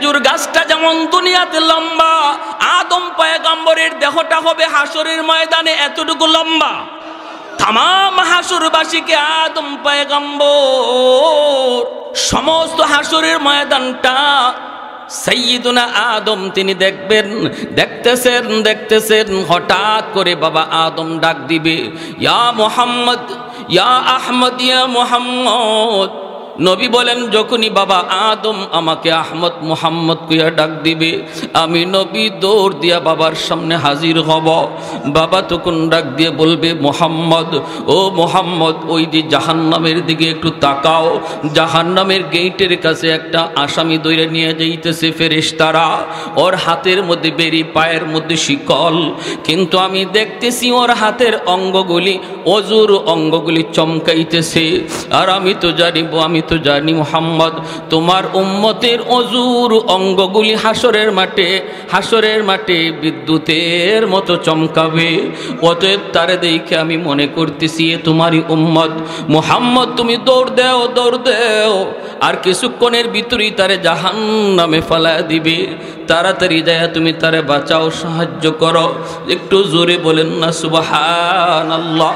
খেজুর গাছটা যেমন দুনিয়াতে লম্বা, আদম পয়গাম্বরের দেহটা হবে হাসরের ময়দানে এতটুকু লম্বা। তাম হাসুরবাসীকে আদম পয়গাম্বর, সমস্ত হাসুরের ময়দানটা সৈয়দুনা আদম তিনি দেখবেন, দেখতেছেন দেখতেছেন, হঠাৎ করে বাবা আদম ডাক দিবে, ইয়া মোহাম্মদ, ইয়া আহমদ, ইয়া মোহাম্মদ। নবী বলেন, যখনই বাবা আদম আমাকে আহমদ মোহাম্মদ কুইয়া ডাক দিবে, আমি নবী দৌড় দিয়া বাবার সামনে হাজির হব। বাবা তখন ডাক দিয়ে বলবে, মোহাম্মদ, ও মোহাম্মদ, ওই যে জাহান্নামের দিকে একটু তাকাও। জাহান্নামের গেইটের কাছে একটা আসামি দৈরে নিয়ে যাইতেছে ফেরেশতারা। ওর হাতের মধ্যে বেরি, পায়ের মধ্যে শিকল। কিন্তু আমি দেখতেছি ওর হাতের অঙ্গগুলি অজুর অঙ্গগুলি চমকাইতেছে। আর আমি তো জানিব, আমি তো জানি মোহাম্মদ, তোমার উম্মতের অজুর অঙ্গগুলি হাসরের মাঠে হাসরের মাঠে বিদ্যুতের মতো চমকাবে। অতএব তারে দেখে আমি মনে করতেছি, এ তোমারই উম্মত। মোহাম্মদ, তুমি দৌড় দেও দৌড় দেও, আর কিছুক্ষণের ভিতরেই তারে জাহান নামে ফেলা দিবে। তাড়াতাড়ি যায় তুমি তারে বাঁচাও, সাহায্য করো। একটু জোরে বলেন না সুবাহান আল্লাহ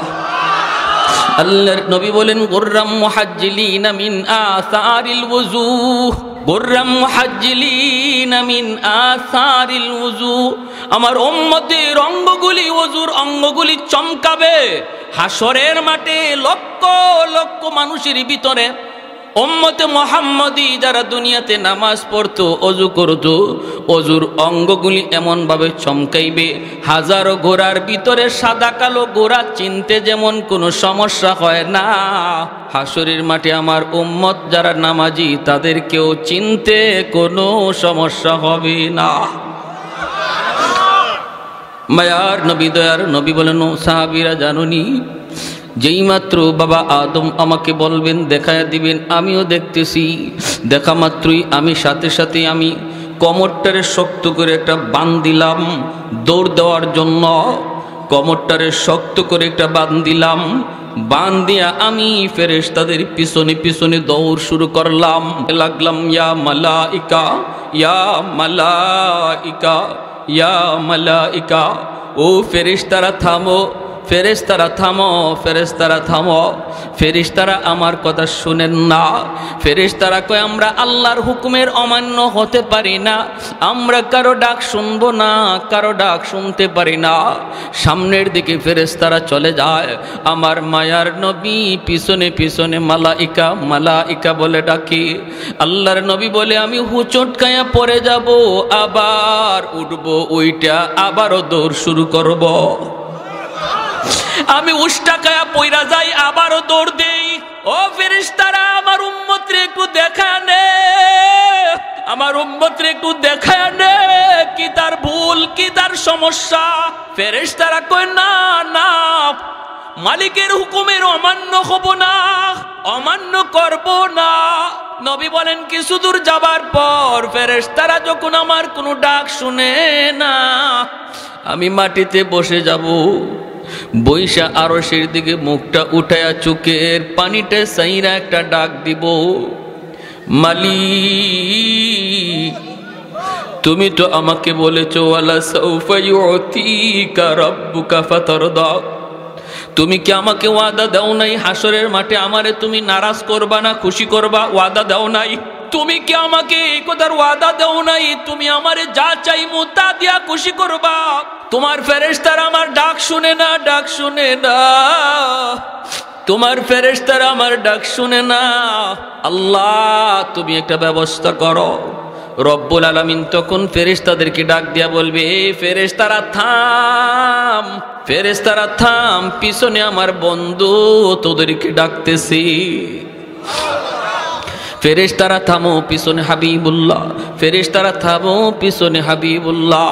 আল্লাহর নবী বলেন, গোর্রাম মুহাজ্জিলিন মিন আসারিল ওযু গোর্রাম মুহাজ্জিলিন মিন আসারিল ওযু আমার উম্মতের অঙ্গগুলি ওযুর অঙ্গগুলি চমকাবে হাসরের মাঠে লক্ষ লক্ষ মানুষের ভিতরে ওম্মতে মোহাম্মদী যারা দুনিয়াতে নামাজ পড়তো, অজু করতো, অজুর অঙ্গগুলি এমনভাবে চমকাইবে। হাজারো গোড়ার ভিতরে সাদা কালো গোড়া চিনতে যেমন কোনো সমস্যা হয় না। হাসুরির মাঠে আমার উম্মত যারা নামাজি, তাদেরকেও চিনতে কোনো সমস্যা হবে না। মায়ার নবী, দয়ার নবী বলেন সাহাবিরা, জানুনি যেই মাত্র বাবা আদম আমাকে বলবেন, দেখায় দিবেন, আমিও দেখতেছি। দেখা মাত্রই আমি, সাথে সাথে আমি কমরটারে শক্ত করে একটা বান দিলাম দৌড় দেওয়ার জন্য। কমরটারে শক্ত করে একটা বান দিলাম। বান দিয়া আমি ফেরেশ তাদের পিছনে পিছনে দৌড় শুরু করলাম। লাগলাম, ইয়া মালা ইকা ইয়া মালা ইকা ইয়া মালা ইকা ও ফেরেশ তারা থামো। ফেরেস্তারা থামো ফেরেস্তারা থামো। ফেরিস্তারা আমার কথা শুনেন না। ফেরিস্তারা কয়, আমরা আল্লাহর হুকুমের অমান্য হতে পারি না। আমরা কারও ডাক শুনব না, কারও ডাক শুনতে পারি না। সামনের দিকে ফেরেস্তারা চলে যায়। আমার মায়ার নবী পিছনে পিছনে মালাইকা মালাইকা বলে ডাকি। আল্লাহর নবী বলে, আমি হুচটকায়া পরে যাব, আবার উঠবো, ওইটা আবারও দৌড় শুরু করব। আমি উষ্টাকায়া পইরা যাই, আবারও দৌড় দেই। ও ফেরিস্তারা আমার উম্মত্রে একটু দেখা নে। আমার উম্মত্রে একটু দেখা নে, কি তার ভুল, কি তার সমস্যা। ফেরিস্তারা কই না না, মালিকের হুকুমের অমান্য হব না, অমান্য করব না। নবী বলেন, কিছু দূর যাবার পর ফেরেশতারা যখন আমার কোনো ডাক শুনে না, আমি মাটিতে বসে যাব। বৈশা আরসের দিকে মুখটা উঠায়া চোখের পানিটা সাইরা একটা ডাক দিব, মালি, তুমি তো আমাকে বলেছ, আলা সৌফা ইউতিকা রাব্বুকা ফাতারদা তুমি কি আমাকে ওয়াদা দাও নাই? হাসরের মাঠে আমারে তুমি নারাজ করবা না খুশি করবা? ওয়াদা দাও নাই? তুমি কি আমাকে এই কথার ওয়াদা দেও নাই? তুমি আমারে যা চাইমু তা দিয়া খুশি করবা। তোমার ফেরেশতার আমার ডাক শুনে না, ডাক শুনে না। তোমার ফেরেশতার আমার ডাক শুনে না। আল্লাহ, তুমি একটা ব্যবস্থা করো। রব্বুল আলমিন তখন ফেরেশতাদেরকে ডাক দিয়া বলবে, এ ফেরেশতারা, থাম। ফেরেশতারা, থাম। পিছনে আমার বন্ধু তোদেরকে ডাকতেছি। ফেরেশতারা থামো পিছনে হাবিবুল্লাহ, ফেরেশতারা থামো পিছনে হাবিবুল্লাহ।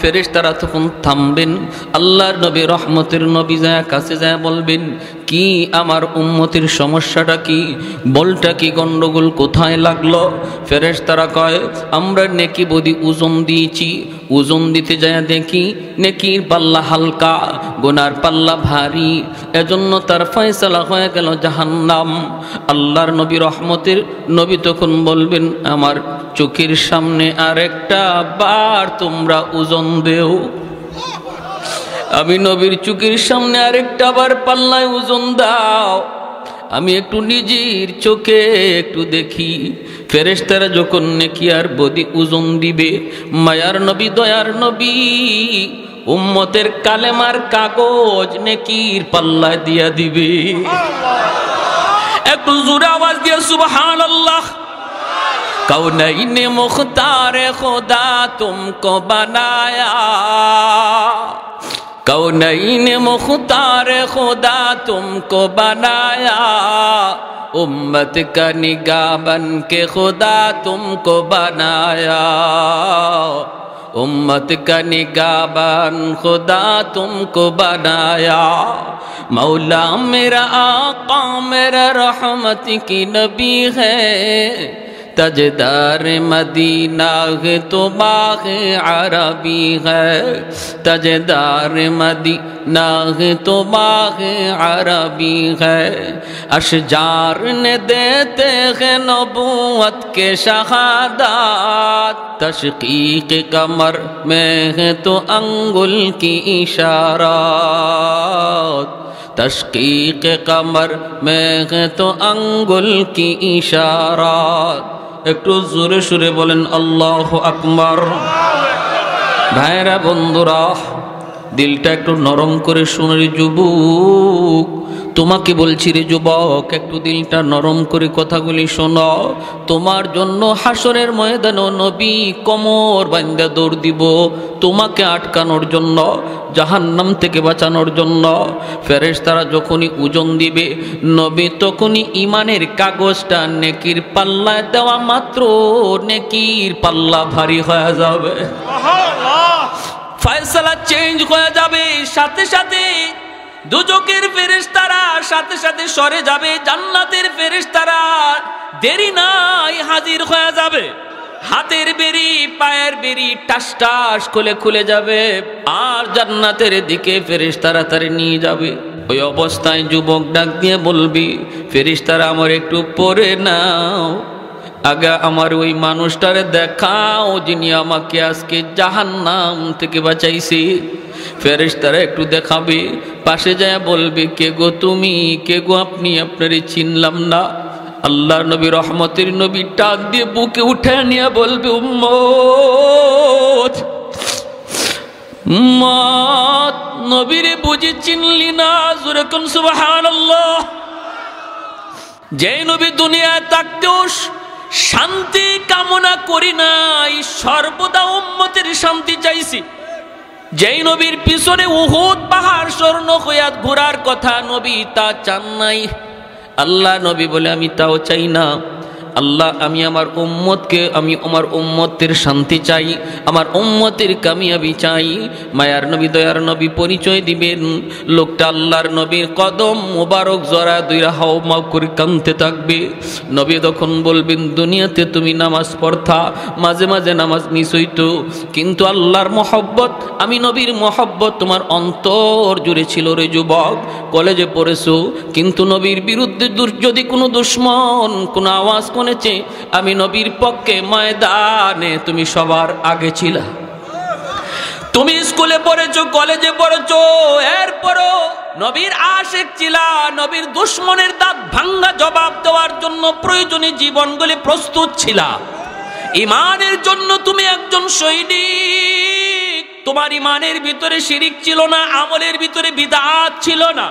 ফেরেশতারা তখন থামবেন, আল্লাহর নবী, রহমতের নবী যায় কাছে যায় বলবেন। কি? আমার উন্মতির সমস্যাটা কি? বলটা কি গন্ডগোল কোথায় লাগল? ফেরেশ তারা কয়, আমরা নেকি বদি ওজন দিয়েছি। ওজন দিতে যায় দেখি নেকির পাল্লা হালকা, গোনার পাল্লা ভারী। এজন্য তার ফয়সালা হয়ে গেল জাহান্নাম। আল্লাহর নবী রহমতের নবী তখন বলবেন, আমার চোখের সামনে আরেকটা বার তোমরা ওজন দেও। আমি নবীর চুকির সামনে আরেকটা আবার পাল্লায় ওজন দাও। আমি একটু নিজের চোখে একটু দেখি। ফেরেস্তারা যখন নেকি আর বদি ওজন দিবে মায়ার নবী দয়ার নবী উম্মতের কালেমার কাগজ নেকির পাল্লা দিয়া দিবে। একটু জোর আওয়াজ দিয়ে সুবহান আল্লাহ কৌনাইনে মুখতারে খোদা তুমক বানায়া। کونین مختار خدا تم کو بنایا، امت کا نگاہ بن کے خدا تم کو بنایا۔ امت کا نگاہ بن خدا تم کو بنایا۔ مولا میرا آقا، میرا رحمت کی نبی ہے۔ تجدار مدینہ تو باغ عربی ہے۔ تجدار مدینہ تو باغ عربی ہے۔ اشجار نے دیتے ہیں نبوت کے شہادات۔ تشقیق کمر میں ہے تو انگل کی اشارات۔ تشقیق کمر میں ہے تو انگل کی اشارات۔ একটু জোরে সুরে বলেন আল্লাহ আকবর। ভাইরা বন্ধুরা দিলটা একটু নরম করে শুনে যুবক। তোমাকে বলছি রে যুবক, একটু দিলটা নরম করে কথাগুলি শোনো। তোমার জন্য হাসরের ময়দানও নবী কমর বান্দা দৌড় দিব তোমাকে আটকানোর জন্য, জাহান্নাম থেকে বাঁচানোর জন্য। ফেরেশ তারা যখনই ওজন দিবে, নবী তখনই ইমানের কাগজটা নেকির পাল্লায় দেওয়া মাত্র, নেকির পাল্লা ভারী হয়ে যাবে। ফয়সালা চেঞ্জ হয়ে যাবে, সাথে সাথে দুজকের ফেরেশতারা সাথে সাথে সরে যাবে, জান্নাতের ফেরেশতারা। দেরি নাই, হাজির হয়ে যাবে। হাতের বেরি, পায়ের বেরি, টাস টাস খুলে খুলে যাবে। আর জান্নাতের দিকে ফেরেশ তাড়াতাড়ি নিয়ে যাবে। ওই অবস্থায় যুবক ডাক দিয়ে বলবি ফেরিস তারা আমার একটু পরে নাও। আগা আমার ওই মানুষটারে দেখাও যিনি আমাকে আজকে জাহান নাম থেকে বাঁচাইছে। ফেরেশ তারা একটু দেখাবে, পাশে যায় বলবে, কে গো তুমি? কে গো আপনি? আপনারই চিনলাম না। আল্লাহ নবী রহমতের নবী টাক দিয়ে বুকে উঠে নিয়ে বলবে, উম্মত মত নবীরে বুঝি চিনলি না? জোরে কোন যে নবী দুনিয়ায় থাকতেও শান্তি কামনা করি নাই, সর্বদা উম্মতের শান্তি চাইছি। যেই নবীর পিছনে উহুদ পাহাড় স্বর্ণ হইয়াত ঘোরার কথা নবী তা চান নাই। আল্লাহ নবী বলে, আমি তাও চাই না। আল্লাহ, আমি আমার উম্মতকে, আমি আমার উম্মতের শান্তি চাই, আমার উম্মতের কামিয়াবি চাই। মায়ার নবী, দয়ার নবী পরিচয় দিবেন। লোকটা আল্লাহর নবীর কদম মোবারক জরা দুইরা হাও মাও করে কানতে থাকবে। নবী তখন বলবেন, দুনিয়াতে তুমি নামাজ পড়থা মাঝে মাঝে নামাজ মিস হইতো। কিন্তু আল্লাহর মহব্বত, আমি নবীর মহব্বত, তোমার অন্তর জুড়ে ছিল রে যুবক, কলেজে পড়েছো। কিন্তু নবীর বিরুদ্ধে যদি কোনো দুশ্মন, কোনো আওয়াজ শুনেছে, আমি নবীর পক্ষে ময়দানে তুমি সবার আগে ছিলা। তুমি স্কুলে পড়েছো, কলেজে পড়েছো, এরপরও নবীর আশেক ছিলা, নবীর দুশ্মনের দাঁত ভাঙ্গা জবাব দেওয়ার জন্য প্রয়োজনীয় জীবনগুলি প্রস্তুত ছিলা। ইমানের জন্য তুমি একজন সৈনিক। তোমার ইমানের ভিতরে শিরিক ছিল না, আমলের ভিতরে বিদাত ছিল না।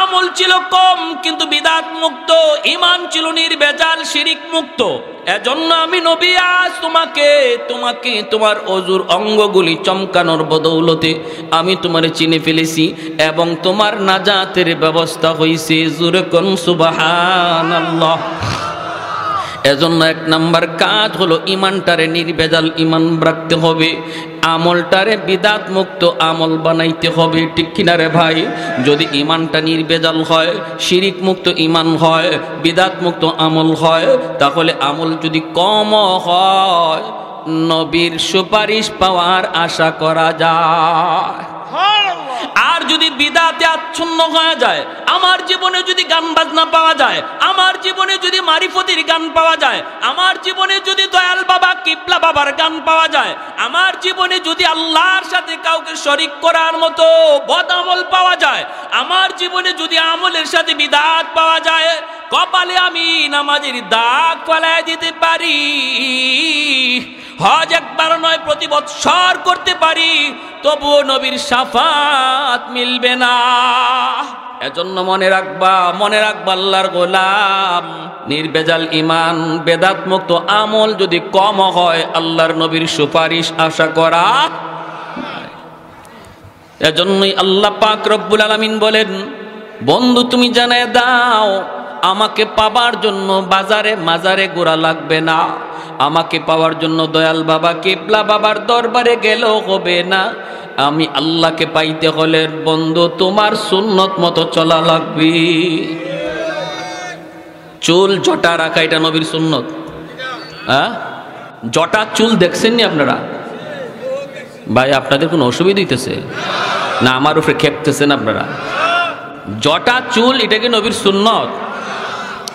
আমল ছিল কম, কিন্তু বিদাত মুক্ত ইমান ছিল নির্বেজাল, শিরিক মুক্ত। এজন্য আমি নবী, আজ তোমাকে তোমাকে, তোমার অজুর অঙ্গগুলি চমকানোর বদৌলতে আমি তোমার চিনে ফেলেছি এবং তোমার নাজাতের ব্যবস্থা হয়েছে জুরে কন সুবাহান এজন্য এক নাম্বার কাজ হলো ইমানটারে নির্বেজাল ইমান রাখতে হবে, আমলটারে বিদাত মুক্ত আমল বানাইতে হবে, ঠিক কিনা রে ভাই? যদি ইমানটা নির্বেজাল হয় শিরিক মুক্ত ইমান হয় বিদাত মুক্ত আমল হয়, তাহলে আমল যদি কম হয়, নবীর সুপারিশ পাওয়ার আশা করা যায়। আর যদি বিদাতে আচ্ছন্ন হয়ে যায়, আমার জীবনে যদি গান বাজনা পাওয়া যায়, আমার জীবনে যদি মারিফতির গান পাওয়া যায়, আমার জীবনে যদি দয়াল বাবা, কিবলা বাবার গান পাওয়া যায়, আমার জীবনে যদি আল্লাহর সাথে কাউকে শরিক করার মতো বদ আমল পাওয়া যায়, আমার জীবনে যদি আমলের সাথে বিদাত পাওয়া যায় কপালে আমি নামাজের দাগ ফেলায় দিতে পারি। হজ একবার নয়, প্রতি বৎসর করতে পারি, তবুও নবীর সাফাত মিলবে না। এজন্য মনে রাখবা মনে রাখবা আল্লাহর গোলাম। নির্বেজাল ইমান বেদাত মুক্ত আমল যদি কম হয়, আল্লাহর নবীর সুপারিশ আশা করা এজন্যই আল্লাহ পাক রব্বুল আলামিন বলেন, বন্ধু তুমি জানায় দাও আমাকে পাবার জন্য বাজারে মাজারে গোড়া লাগবে না। আমাকে পাওয়ার জন্য দয়াল বাবা কেবলা বাবার দরবারে গেলেও হবে না। আমি আল্লাহকে পাইতে হলে বন্ধু, তোমার সুন্নত মতো চলা লাগবে। চুল জটা রাখা, এটা নবীর সুন্নত। হ্যাঁ? জটা চুল দেখছেন নি আপনারা? ভাই, আপনাদের কোনো অসুবিধা হইতেছে? না, আমার উপরে খেপতেছেন আপনারা। জটা চুল, এটা কি নবীর সুন্নত?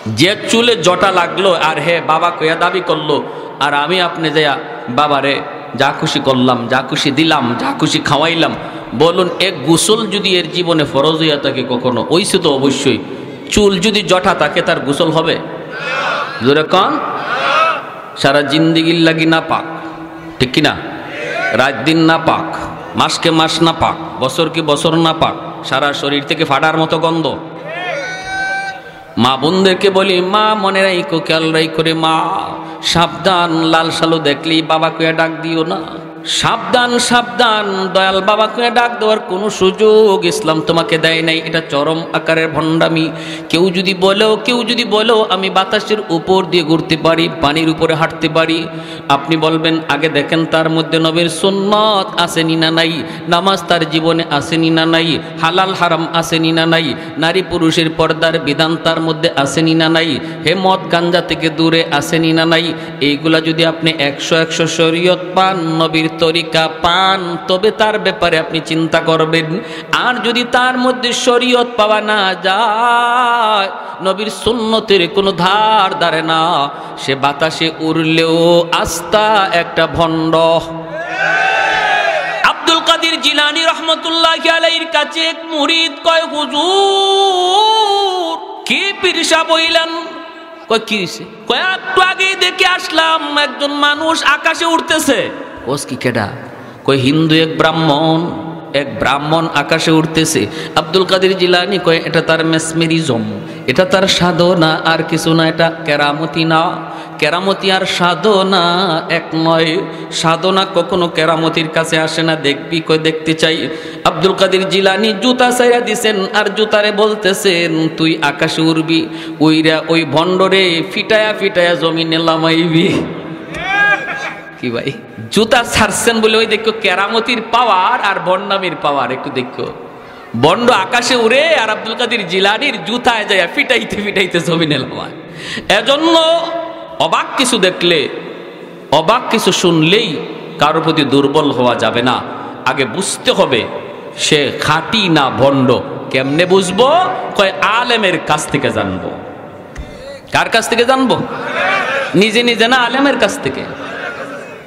যে চুলে জটা লাগল, আর হে বাবা কয়া দাবি করল, আর আমি আপনি যাইয়া, বাবারে, যা খুশি করলাম, যা খুশি দিলাম, যা খুশি খাওয়াইলাম, বলুন এক গোসল যদি এর জীবনে ফরজ হইয়া থাকে কখনো? ওইসে তো অবশ্যই। চুল যদি জটা থাকে, তার গোসল হবে? কন? সারা জিন্দিগির লাগি না পাক। ঠিক কিনা? রাত দিন না পাক। মাসকে মাস না পাক। বছরকে বছর না পাক। সারা শরীর থেকে ফাটার মতো গন্ধ। মা বোনদেরকে বলি, মা, মনে রাইকো খেয়াল রাই করে মা। সাবধান, লাল সালু দেখলি বাবাকে ডাক দিও না। সাবধান সাবধান, দয়াল বাবা কুয়া ডাক দেওয়ার কোনো সুযোগ ইসলাম তোমাকে দেয় নাই। এটা চরম আকারের ভণ্ডামি। কেউ যদি বলেও কেউ যদি বলেও আমি বাতাসের উপর দিয়ে ঘুরতে পারি, পানির উপরে হাঁটতে পারি। আপনি বলবেন, আগে দেখেন তার মধ্যে নবীর সুন্নত আসেনি না নাই? নামাজ তার জীবনে আসেনি না নাই? হালাল, হারাম আসেনি না নাই? নারী পুরুষের পর্দার বিধান তার মধ্যে আসেনি না নাই? হে মদ গাঞ্জা থেকে দূরে আসেনি না নাই? এইগুলা যদি আপনি একশো একশো শরীয়ত পান, নবীর তরিকা পান, তবে তার ব্যাপারে আপনি চিন্তা করবেন। আর যদি তার মধ্যে শরীয়ত পাওয়া না যায়, নবীর সুন্নতের কোনো ধার ধারে না, সে বাতাসে উড়লেও আস্থা একটা ভণ্ড। আব্দুল কাদির জিলানি রহমতুল্লাহ আলাইহির কাছে এক মুরিদ কয়, হুজুর, কি পিরসা বইলেন কয়, কি? কয়, একটু আগেই দেখে আসলাম, একজন মানুষ আকাশে উঠতেছে ওস কি কেডা? কই, হিন্দু এক ব্রাহ্মণ এক ব্রাহ্মণ আকাশে উঠতেছে আব্দুল কাদের জিলানি কয়, এটা তার মেসমেরিজম। এটা তার সাধনা, আর কিছু না, এটা কেরামতি না। কেরামতি আর সাধনা এক নয়। সাধনা কখনো কেরামতির কাছে আসে না। দেখবি কই, দেখতে চাই। আব্দুল কাদের জিলানি জুতা সাইরা দিছেন, আর জুতারে বলতেছেন, তুই আকাশে উড়বি ওইরা ওই ভণ্ডরে ফিটায়া ফিটায়া জমিনে লামাইবি। কি ভাই? জুতা ছাড়ছেন বলে ওই দেখো কেরামতির পাওয়ার আর বন্ডামির পাওয়ার, একটু দেখো। বন্ড আকাশে উড়ে আর আব্দুল কাদির জিলানির জুতায় যায় ফিটাইতে ফিটাইতে জমিনে লামায় এজন্য অবাক কিছু দেখলে, অবাক কিছু শুনলেই কারোর প্রতি দুর্বল হওয়া যাবে না। আগে বুঝতে হবে সে খাঁটি না ভণ্ড কেমনে বুঝব? কয় আলেমের কাছ থেকে জানব। কার কাছ থেকে জানব? নিজে নিজে না আলেমের কাছ থেকে?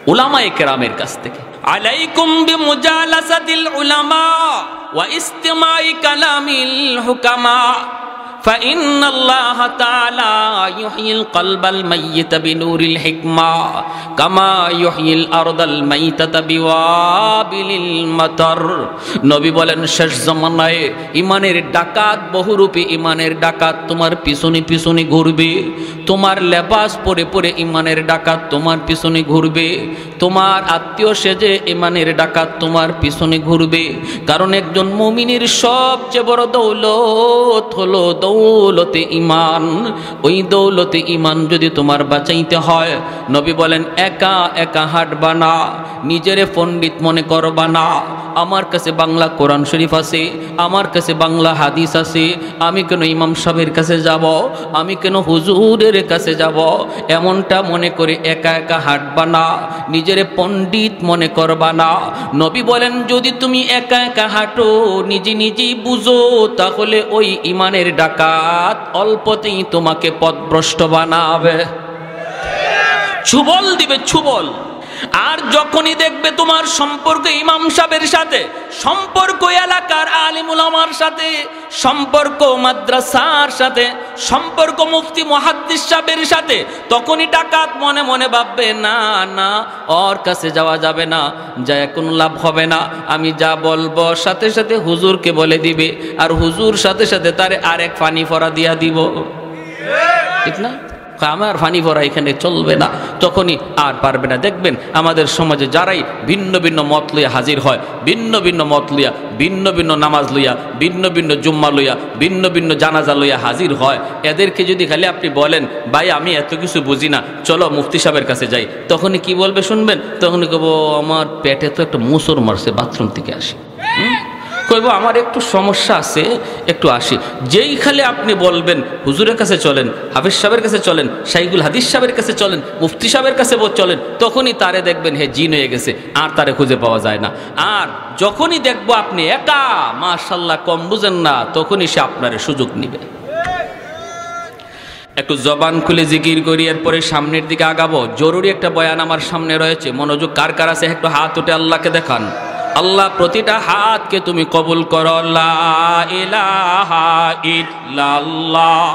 উলামায়ে কেরামের কাছ থেকে। আলাইকুম বিমুজালাসাতিল উলামা ওয়া ইস্তিমাই কালামিল হুকামা। فإن الله تعالى يحيي القلب الميت بنور الحكمة كما يحيي الأرض الميتة بوابل المطر নবী বলেন শেষ জমানায় ইমানের ডাকাত বহুরূপী ইমানের ডাকাত তোমার পিছনে পিছনে ঘুরবে তোমার লেবাস পরে পরে ইমানের ডাকাত তোমার পিছনে ঘুরবে তোমার আত্মীয় সেজে ইমানের ডাকাত তোমার পিছনে ঘুরবে কারণ একজন মুমিনের সবচেয়ে বড় দৌলত হলো দৌলতে ইমান ওই দৌলতে ইমান যদি তোমার বাঁচাইতে হয়, নবী বলেন, একা একা হাঁটবা না, নিজেরে পণ্ডিত মনে করবা না। আমার কাছে বাংলা কোরআন শরীফ আছে, আমার কাছে বাংলা হাদিস আছে, আমি কেন ইমাম সাহেবের কাছে যাব, আমি কেন হুজুরের কাছে যাব? এমনটা মনে করে একা একা হাঁটবা না, নিজেরে পণ্ডিত মনে করবা না। নবী বলেন, যদি তুমি একা একা হাঁটো, নিজে নিজেই বুঝো, তাহলে ওই ইমানের ডাকাত অল্পতেই তোমাকে পথভ্রষ্ট বানাবে। ছুবল দিবে ছুবল। আর যখনই দেখবে তোমার সম্পর্ক ইমাম সাহেবের সাথে, সম্পর্ক এলাকার আলিমুল আমার সাথে, সম্পর্ক মাদ্রাসার সাথে, সম্পর্ক মুফতি মহাদ্দিস সাহেবের সাথে, তখনই ডাকাত মনে মনে ভাববে, না না, ওর কাছে যাওয়া যাবে না যা কোনো লাভ হবে না, আমি যা বলব সাথে সাথে হুজুরকে বলে দিবে, আর হুজুর সাথে সাথে তারে আরেক ফানি ফরা দিয়া দিব। ঠিক না? আমার ফানি ভরা এখানে চলবে না। তখনই আর পারবে না। দেখবেন আমাদের সমাজে যারাই ভিন্ন ভিন্ন মত লইয়া হাজির হয়, ভিন্ন ভিন্ন মত লইয়া, ভিন্ন ভিন্ন নামাজ লইয়া, ভিন্ন ভিন্ন জুম্মা লইয়া, ভিন্ন ভিন্ন জানাজা লইয়া হাজির হয়, এদেরকে যদি খালি আপনি বলেন, ভাই, আমি এত কিছু বুঝি না, চলো মুফতি সাহেবের কাছে যাই। তখনই কি বলবে শুনবেন? তখনই কব আমার পেটে তো একটা মুসর মারছে, বাথরুম থেকে আসি? কইব, আমার একটু সমস্যা আছে, একটু আসি। যেই খালি আপনি বলবেন, হুজুরের কাছে চলেন, হাফিজ সাহেবের কাছে চলেন শাইগুল হাদিস সাহেবের কাছে চলেন, মুফতি সাহেবের কাছে চলেন, তখনই তারে দেখবেন হে জিন হয়ে গেছে, আর তারে খুঁজে পাওয়া যায় না। আর যখনই দেখব আপনি একা মাশাল্লাহ কম বুঝেন না, তখনই সে আপনার সুযোগ নিবে। একটু জবান খুলে জিকির করি, এরপরে সামনের দিকে আগাবো। জরুরি একটা বয়ান আমার সামনে রয়েছে, মনোযোগ কার কার আছে, একটু হাত উঠে আল্লাহকে দেখান। আল্লাহ প্রতিটা হাতকে তুমি কবুল করো লা ইলাহা ইল্লাল্লাহ।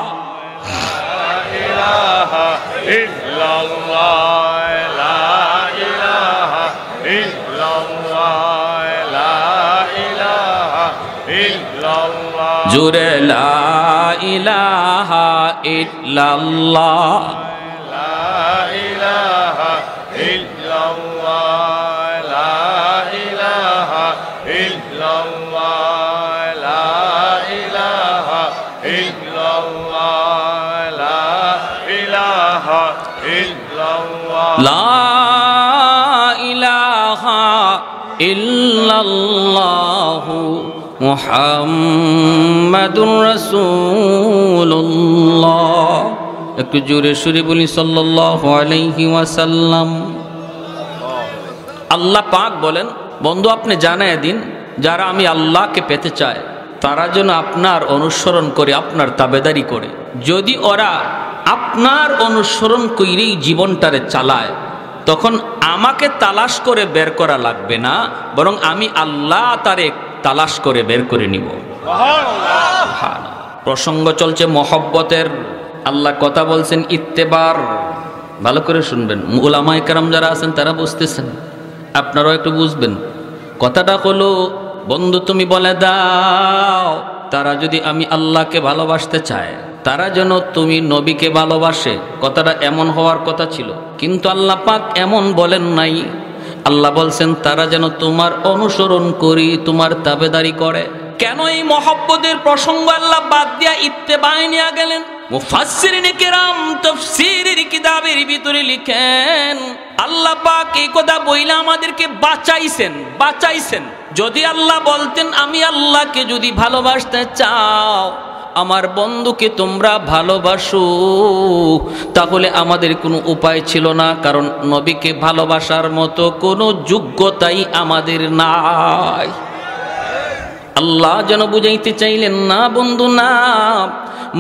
মুহাম্মাদুর রাসূলুল্লাহ। একটু জোরে সুরে বলি, সাল্লাল্লাহু আলাইহি ওয়াসাল্লাম। আল্লাহ পাক বলেন, বন্ধু, আপনি জানায় দিন, যারা আমি আল্লাহকে পেতে চায়, তারা যেন আপনার অনুসরণ করে, আপনার তাবেদারি করে। যদি ওরা আপনার অনুসরণ করেই জীবনটারে চালায়, তখন আমাকে তালাশ করে বের করা লাগবে না, বরং আমি আল্লাহ তারে তালাশ করে বের করে নিব। প্রসঙ্গ চলছে মহব্বতের। আল্লাহ কথা বলছেন, ইত্তেবার। ভালো করে শুনবেন। ওলামায় কারাম যারা আছেন, তারা বুঝতেছেন। আপনারাও একটু বুঝবেন। কথাটা হলো, বন্ধু তুমি বলে দাও, তারা যদি আমি আল্লাহকে ভালোবাসতে চায়, তারা যেন তুমি নবীকে ভালোবাসে। কথাটা এমন হওয়ার কথা ছিল। কিন্তু আল্লাহ পাক এমন বলেন নাই। আল্লাহ বলছেন, তারা যেন তোমার অনুসরণ করি, তোমার তাবেদারি করে। কেন এই মহব্বতের প্রসঙ্গ আল্লাহ বাদ দিয়া ইত্তেবায় নিয়ে গেলেন? লিখেন কথা আমাদেরকে বাঁচাইছেন বাঁচাইছেন। যদি আল্লাহ বলতেন, আমি আল্লাহকে যদি ভালোবাসতে চাও আমার বন্ধুকে তোমরা ভালোবাসো। তাহলে আমাদের কোনো উপায় ছিল না, কারণ নবীকে ভালোবাসার মতো কোনো যোগ্যতাই আমাদের নাই। আল্লাহ যেন বুঝাইতে চাইলেন, না বন্ধু, না।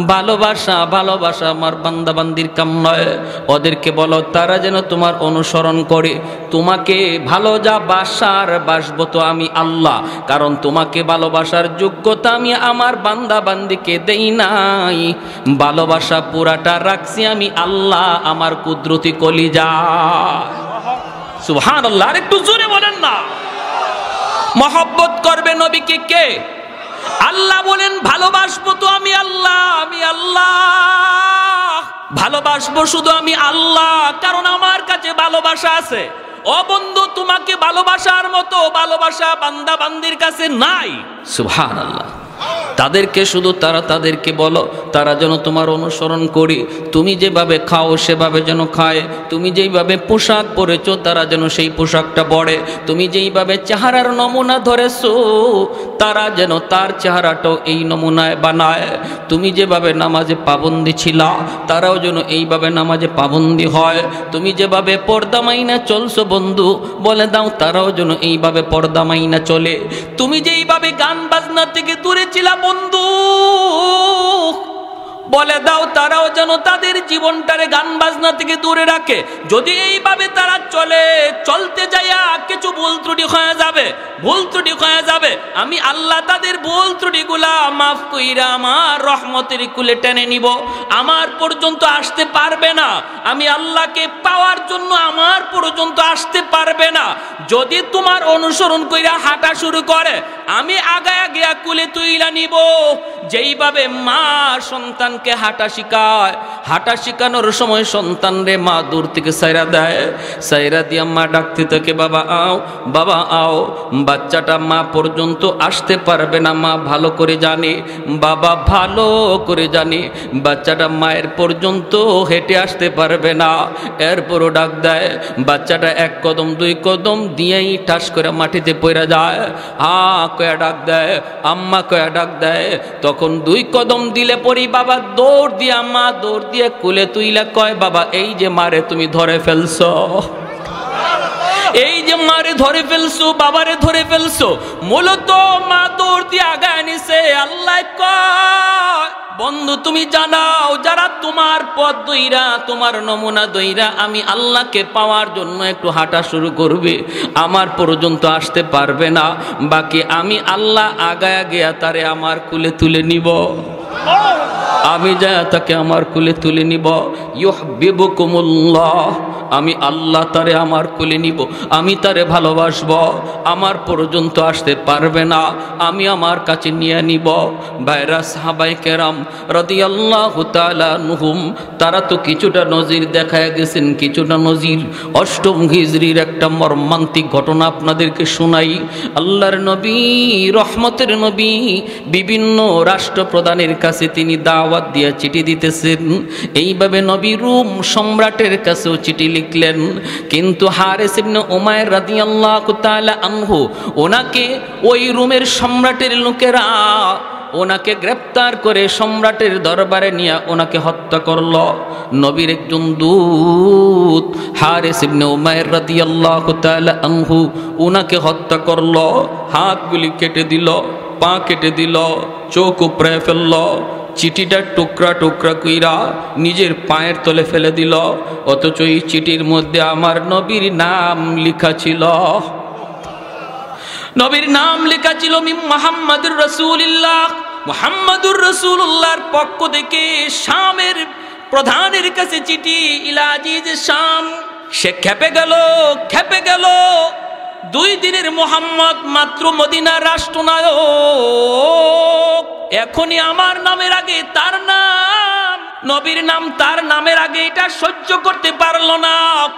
ভালোবাসা ভালোবাসা আমার বান্দাবান্দির কাম নয়। ওদেরকে বলো, তারা যেন তোমার অনুসরণ করে। তোমাকে ভালো যা বাসার বাসবো তো আমি আল্লাহ। কারণ তোমাকে ভালোবাসার যোগ্যতা আমি আমার বান্দাবান্দিকে দেই নাই। ভালোবাসা পুরাটা রাখছি আমি আল্লাহ, আমার কুদরতি কলিজা। সুহান আল্লাহ একটু জোরে বলেন না। মহব্বত করবে নবীকে কে? আল্লাহ বলেন, ভালোবাসবো তো আমি আল্লাহ আমি আল্লাহ। ভালোবাসবো শুধু আমি আল্লাহ, কারণ আমার কাছে ভালোবাসা আছে। ও বন্ধু, তোমাকে ভালোবাসার মতো ভালোবাসা বান্দা বান্দির কাছে নাই। সুহান আল্লাহ তাদেরকে শুধু তারা তাদেরকে বলো, তারা যেন তোমার অনুসরণ করি। তুমি যেভাবে খাও, সেভাবে যেন খায়। তুমি যেইভাবে পোশাক পরেছো, তারা যেন সেই পোশাকটা পরে। তুমি যেইভাবে চেহারার নমুনা ধরেছো, তারা যেন তার চেহারাটাও এই নমুনায় বানায়। তুমি যেভাবে নামাজে পাবন্দি ছিলা, তারাও যেন এইভাবে নামাজে পাবন্দি হয়। তুমি যেভাবে পর্দা মাইনা চলছো বন্ধু, বলে দাও, তারাও যেন এইভাবে পর্দা মাইনা চলে। তুমি যেইভাবে গান বাজনা থেকে দূরে ছিলা বন্ধু বলে দাও তারাও যেন তাদের জীবনটারে গান বাজনা থেকে দূরে রাখে। যদি এইভাবে তারা চলে, চলতে যাইয়া কিছু ভুল ত্রুটি হয়ে যাবে, ভুল ত্রুটি হয়ে যাবে, আমি আল্লাহ তাদের ভুল ত্রুটিগুলা মাফ কইরা আমার রহমতের কুলে টেনে নিব। আমার পর্যন্ত আসতে পারবে না। আমি আল্লাহকে পাওয়ার জন্য আমার পর্যন্ত আসতে পারবে না। যদি তোমার অনুসরণ কইরা হাঁটা শুরু করে, আমি আগায়া গিয়া কুলে তুইলা নিব। যেইভাবে মা সন্তানকে হাঁটা শিখায়? হাঁটা শিখানোর সময় সন্তান রে মা দূর থেকে সাইরা দেয়। সাইরা দিয়া মা ডাকতে থাকে, বাবা আও বাবা আও। বাচ্চাটা মা পর্যন্ত আসতে পারবে না, মা ভালো করে জানে। বাবা ভালো করে জানে। বাচ্চাটা মায়ের পর্যন্ত হেঁটে আসতে পারবে না। এরপরও ডাক দেয়, বাচ্চাটা এক কদম, দুই কদম দিয়েই ঠাস করে মাটিতে পড়ে যায়। আ কয়া ডাক দেয়, আম্মা কয়া ডাক দেয়। তখন দুই কদম দিলে পরি বাবা দৌড় দিয়ে আম্মা দৌড় দিয়ে কুলে তুইলা কয়, বাবা, এই যে মারে তুমি ধরে ফেলছ। এই যে মারে ধরে ফেলছো, বাবারে ধরে ফেলছো, মূলত মা দৌড় দিয়ে আগায় নিছে। আল্লাহ কয়, বন্ধু, তুমি জানাও, যারা তোমার পথ দইরা, তোমার নমুনা দইরা, আমি আল্লাহকে পাওয়ার জন্য একটু হাঁটা শুরু করবে। আমার পর্যন্ত আসতে পারবে না। বাকি আমি আল্লাহ আগায়া গিয়া তারে আমার কুলে তুলে নিব। আমি যা তাকে আমার কুলে তুলে নিব ইউহবিবুকুমুল্লাহ আমি আল্লাহ তারে আমার কুলে নিব, আমি তারে ভালোবাসব। আমার পর্যন্ত আসতে পারবে না, আমি আমার কাছে নিয়ে নিব। ভাইরা সাহাবাই কেরাম রদি আল্লাহ নুহুম তারা তো কিছুটা নজির দেখায় গেছেন, কিছুটা নজির। অষ্টম হিজড়ির একটা মর্মান্তিক ঘটনা আপনাদেরকে শোনাই। আল্লাহর নবী, রহমতের নবী, বিভিন্ন রাষ্ট্রপ্রধানের কাছে তিনি দাওয়াত দিয়ে চিঠি দিতেছেন। এইভাবে নবী রুম সম্রাটের কাছেও চিঠি লিখলেন। কিন্তু হারেস ইবনে উমায়ের রাদিয়াল্লাহু তাআলা আনহু, ওনাকে ওই রুমের সম্রাটের লোকেরা ওনাকে গ্রেপ্তার করে সম্রাটের দরবারে নিয়ে ওনাকে হত্যা করল। নবীর একজন দূত, হারেস ইবনে উমায়ের রাদিয়াল্লাহু তাআলা আনহু, ওনাকে হত্যা করল, হাতগুলি কেটে দিল। পা কেটে দিল, চোখ উপড়ে ফেলল, চিঠিটা টুকরা টুকরা কইরা নিজের পায়ের তলে ফেলে দিল, অথচ এই চিঠির মধ্যে আমার নবীর নাম লেখা ছিল। নবীর নাম লেখা ছিল মিম মোহাম্মদুর রসুলিল্লাহ। মোহাম্মদুর রসুল্লাহর পক্ষ থেকে শামের প্রধানের কাছে চিঠি, ইলাজিজ শাম, সে খেপে গেল খেপে গেল। দুই দিনের মোহাম্মদ মাত্র মদিনার রাষ্ট্রনায়ক। এখনই আমার নামের আগে তার নাম, নবীর নাম তার নামের আগে এটা সহ্য করতে পারল না।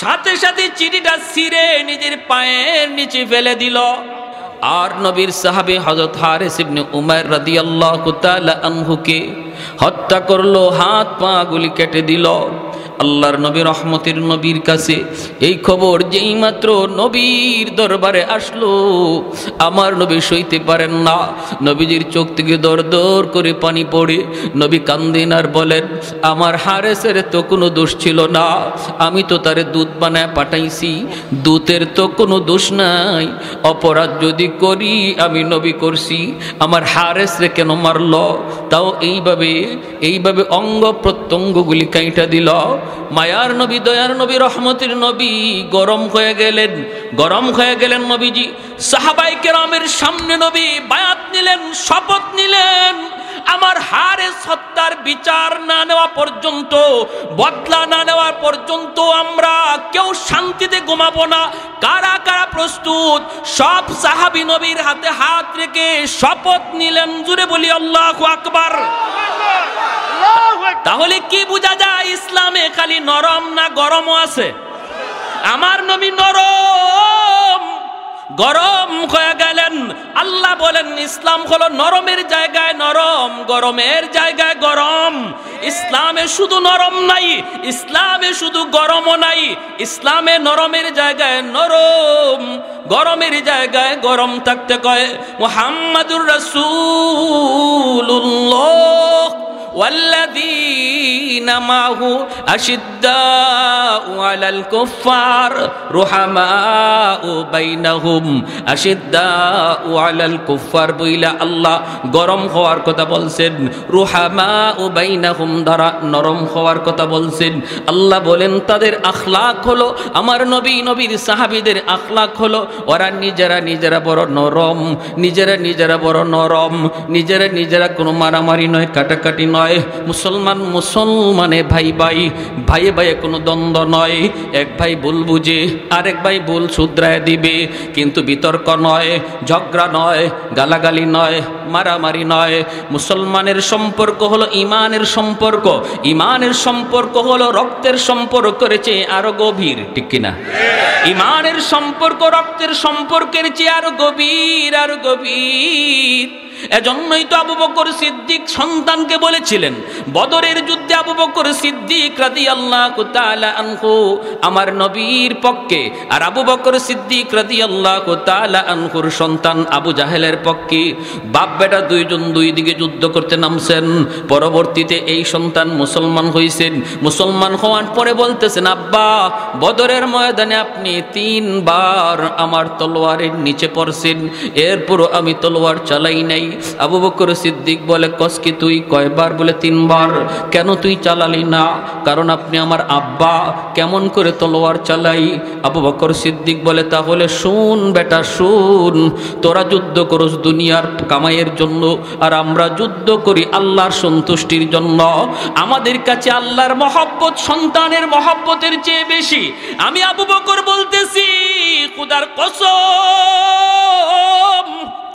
সাথে সাথে চিঠিটা ছিঁড়ে নিজের পায়ের নিচে ফেলে দিল। আর নবীর সাহাবে হজরত হারিস ইবনে উমার রাদিয়াল্লাহু তাআলা আনহুকে হত্যা করল, হাত পা গুলি কেটে দিল। আল্লাহর নবী, রহমতের নবীর কাছে। এই খবর যেই মাত্র নবীর দরবারে আসলো, আমার নবী সইতে পারেন না। নবীজির চোখ থেকে দর দর করে পানি পড়ে। নবী কান্দিন আর বলেন, আমার হারেসের তো কোনো দোষ ছিল না। আমি তো তারে দুধ বানায় পাঠাইছি। দুধের তো কোনো দোষ নাই। অপরাধ যদি করি, আমি নবী করছি। আমার হারেসরে কেন মারল? তাও এইভাবে এইভাবে অঙ্গ প্রত্যঙ্গগুলি কাইটা দিল। মায়ার নবী, দয়ার নবী, রহমতের নবী গরম হয়ে গেলেন। গরম হয়ে গেলেন নবীজি। সাহাবাই কেরামের সামনে নবী বায়াত নিলেন, শপথ নিলেন। আমার হারে সত্তার বিচার না নেওয়া পর্যন্ত, বদলা না নেওয়া পর্যন্ত আমরা কেউ শান্তিতে ঘুমাবো না। কারা কারা প্রস্তুত? সব সাহাবি নবীর হাতে হাত রেখে শপথ নিলেন। জুড়ে বলি, আল্লাহ আকবার। তাহলে কি বোঝা যায় ইসলামে খালি নরম না গরমও আছে? আমার নবী নরম, গরম হয়ে গেলেন। আল্লাহ বলেন, ইসলাম হলো নরমের জায়গায় নরম, গরমের জায়গায় গরম। ইসলামে শুধু নরম নাই, ইসলামে শুধু গরমও নাই, ইসলামে নরমের জায়গায় নরম, গরমের জায়গায় গরম থাকতে কয় মোহাম্মদুর রসুল্লাহ والذين معه أشداء على الكفار رحماء بينهم أشداء على الكفار বইলা আল্লাহ গরম হওয়ার কথা বলছেন রুহামা ও বাইনাহুম দ্বারা নরম হওয়ার কথা বলছেন আল্লাহ বলেন তাদের আখলাক হলো আমার নবী নবীর সাহাবীদের আখলাক হলো ওরা নিজেরা নিজেরা বড় নরম নিজেরা নিজেরা বড় নরম নিজেরা নিজেরা কোনো মারামারি নয় কাটাকাটি নয় মুসলমান মুসলমানে ভাই ভাই ভাইয়ে ভাইয়ে কোনো দ্বন্দ্ব নয়। এক ভাই ভুল বুঝে, আরেক ভাই ভুল শুধরায় দিবে। কিন্তু বিতর্ক নয়, ঝগড়া নয়, গালাগালি নয়, মারামারি নয়। মুসলমানের সম্পর্ক হলো ইমানের সম্পর্ক। ইমানের সম্পর্ক হলো রক্তের সম্পর্কের চেয়ে আরও গভীর, ঠিক কিনা ইমানের সম্পর্ক রক্তের সম্পর্কের চেয়ে আরও গভীর আরও গভীর। এজন্যই তো আবু বকর সিদ্দিক সন্তানকে বলেছিলেন। বদরের যুদ্ধে আবু বকর সিদ্দিক রাদি আল্লাহ আনহু আমার নবীর পক্ষে আর আবু বকর সিদ্দিক রাদি আল্লাহ আনহুর সন্তান আবু জাহেলের পক্ষে। বাপ বেটা দুইজন দুই দিকে যুদ্ধ করতে নামছেন। পরবর্তীতে এই সন্তান মুসলমান হয়েছেন মুসলমান হওয়ার পরে বলতেছেন, আব্বা, বদরের ময়দানে আপনি তিনবার আমার তলোয়ারের নিচে পড়ছেন। এরপরও আমি তলোয়ার চালাই নাই। আবু বকর সিদ্দিক বলে কসকি তুই? কয়বার বলে, তিনবার। কেন তুই চালালি না? কারণ আপনি আমার আব্বা। কেমন করে তলোয়ার চালাই? আবু বকর সিদ্দিক বলে, তাহলে শুন বেটা, শুন। তোরা যুদ্ধ করস দুনিয়ার কামাইয়ের জন্য, আর আমরা যুদ্ধ করি আল্লাহর সন্তুষ্টির জন্য। আমাদের কাছে আল্লাহর মহব্বত, সন্তানের মহব্বতের চেয়ে বেশি। আমি আবু বকর বলতেছি, খুদার কসম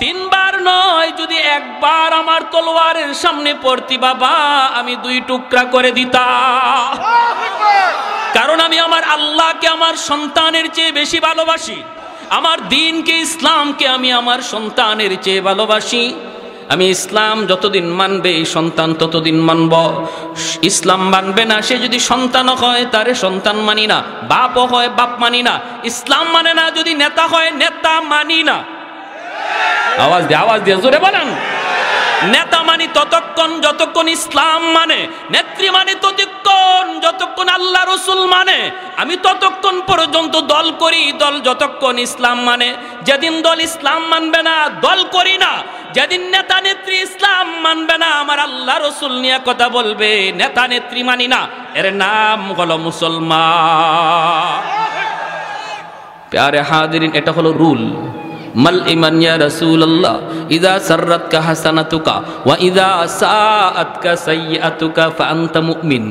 তিনবার নয়, যদি একবার আমার তলোয়ারের সামনে পড়তি বাবা, আমি দুই টুকরা করে দিতাম। কারণ আমি আমার আল্লাহকে, আমার সন্তানের চেয়ে বেশি ভালোবাসি। আমার দিনকে, ইসলামকে আমি আমার সন্তানের চেয়ে ভালোবাসি। আমি ইসলাম যতদিন মানবে, এই সন্তান ততদিন মানব। ইসলাম মানবে না, সে যদি সন্তান হয়, তারে সন্তান মানি না। বাপও হয়, বাপ মানি না। ইসলাম মানে না, যদি নেতা হয়, নেতা মানি না। আওয়াজ দিয়ে আওয়াজ দিয়ে, জোরে বলেন। নেতা মানি ততক্ষণ, যতক্ষণ ইসলাম মানে নেত্রী মানে ততক্ষণ, যতক্ষণ আল্লাহ রসুল মানে আমি ততক্ষণ পর্যন্ত দল করি, দল যতক্ষণ ইসলাম মানে। যেদিন দল ইসলাম মানবে না, দল করি না। যেদিন নেতা নেত্রী ইসলাম মানবে না, আমার আল্লাহ রসুল নিয়ে কথা বলবে, নেতা নেত্রী মানি না, এর নাম হলো মুসলমান। প্যারে হাদিন এটা হলো রুল। مل إيمان يا رسول الله. إذا سرتك حسنتك وإذا ساءتك سيئتك فأنت مؤمن.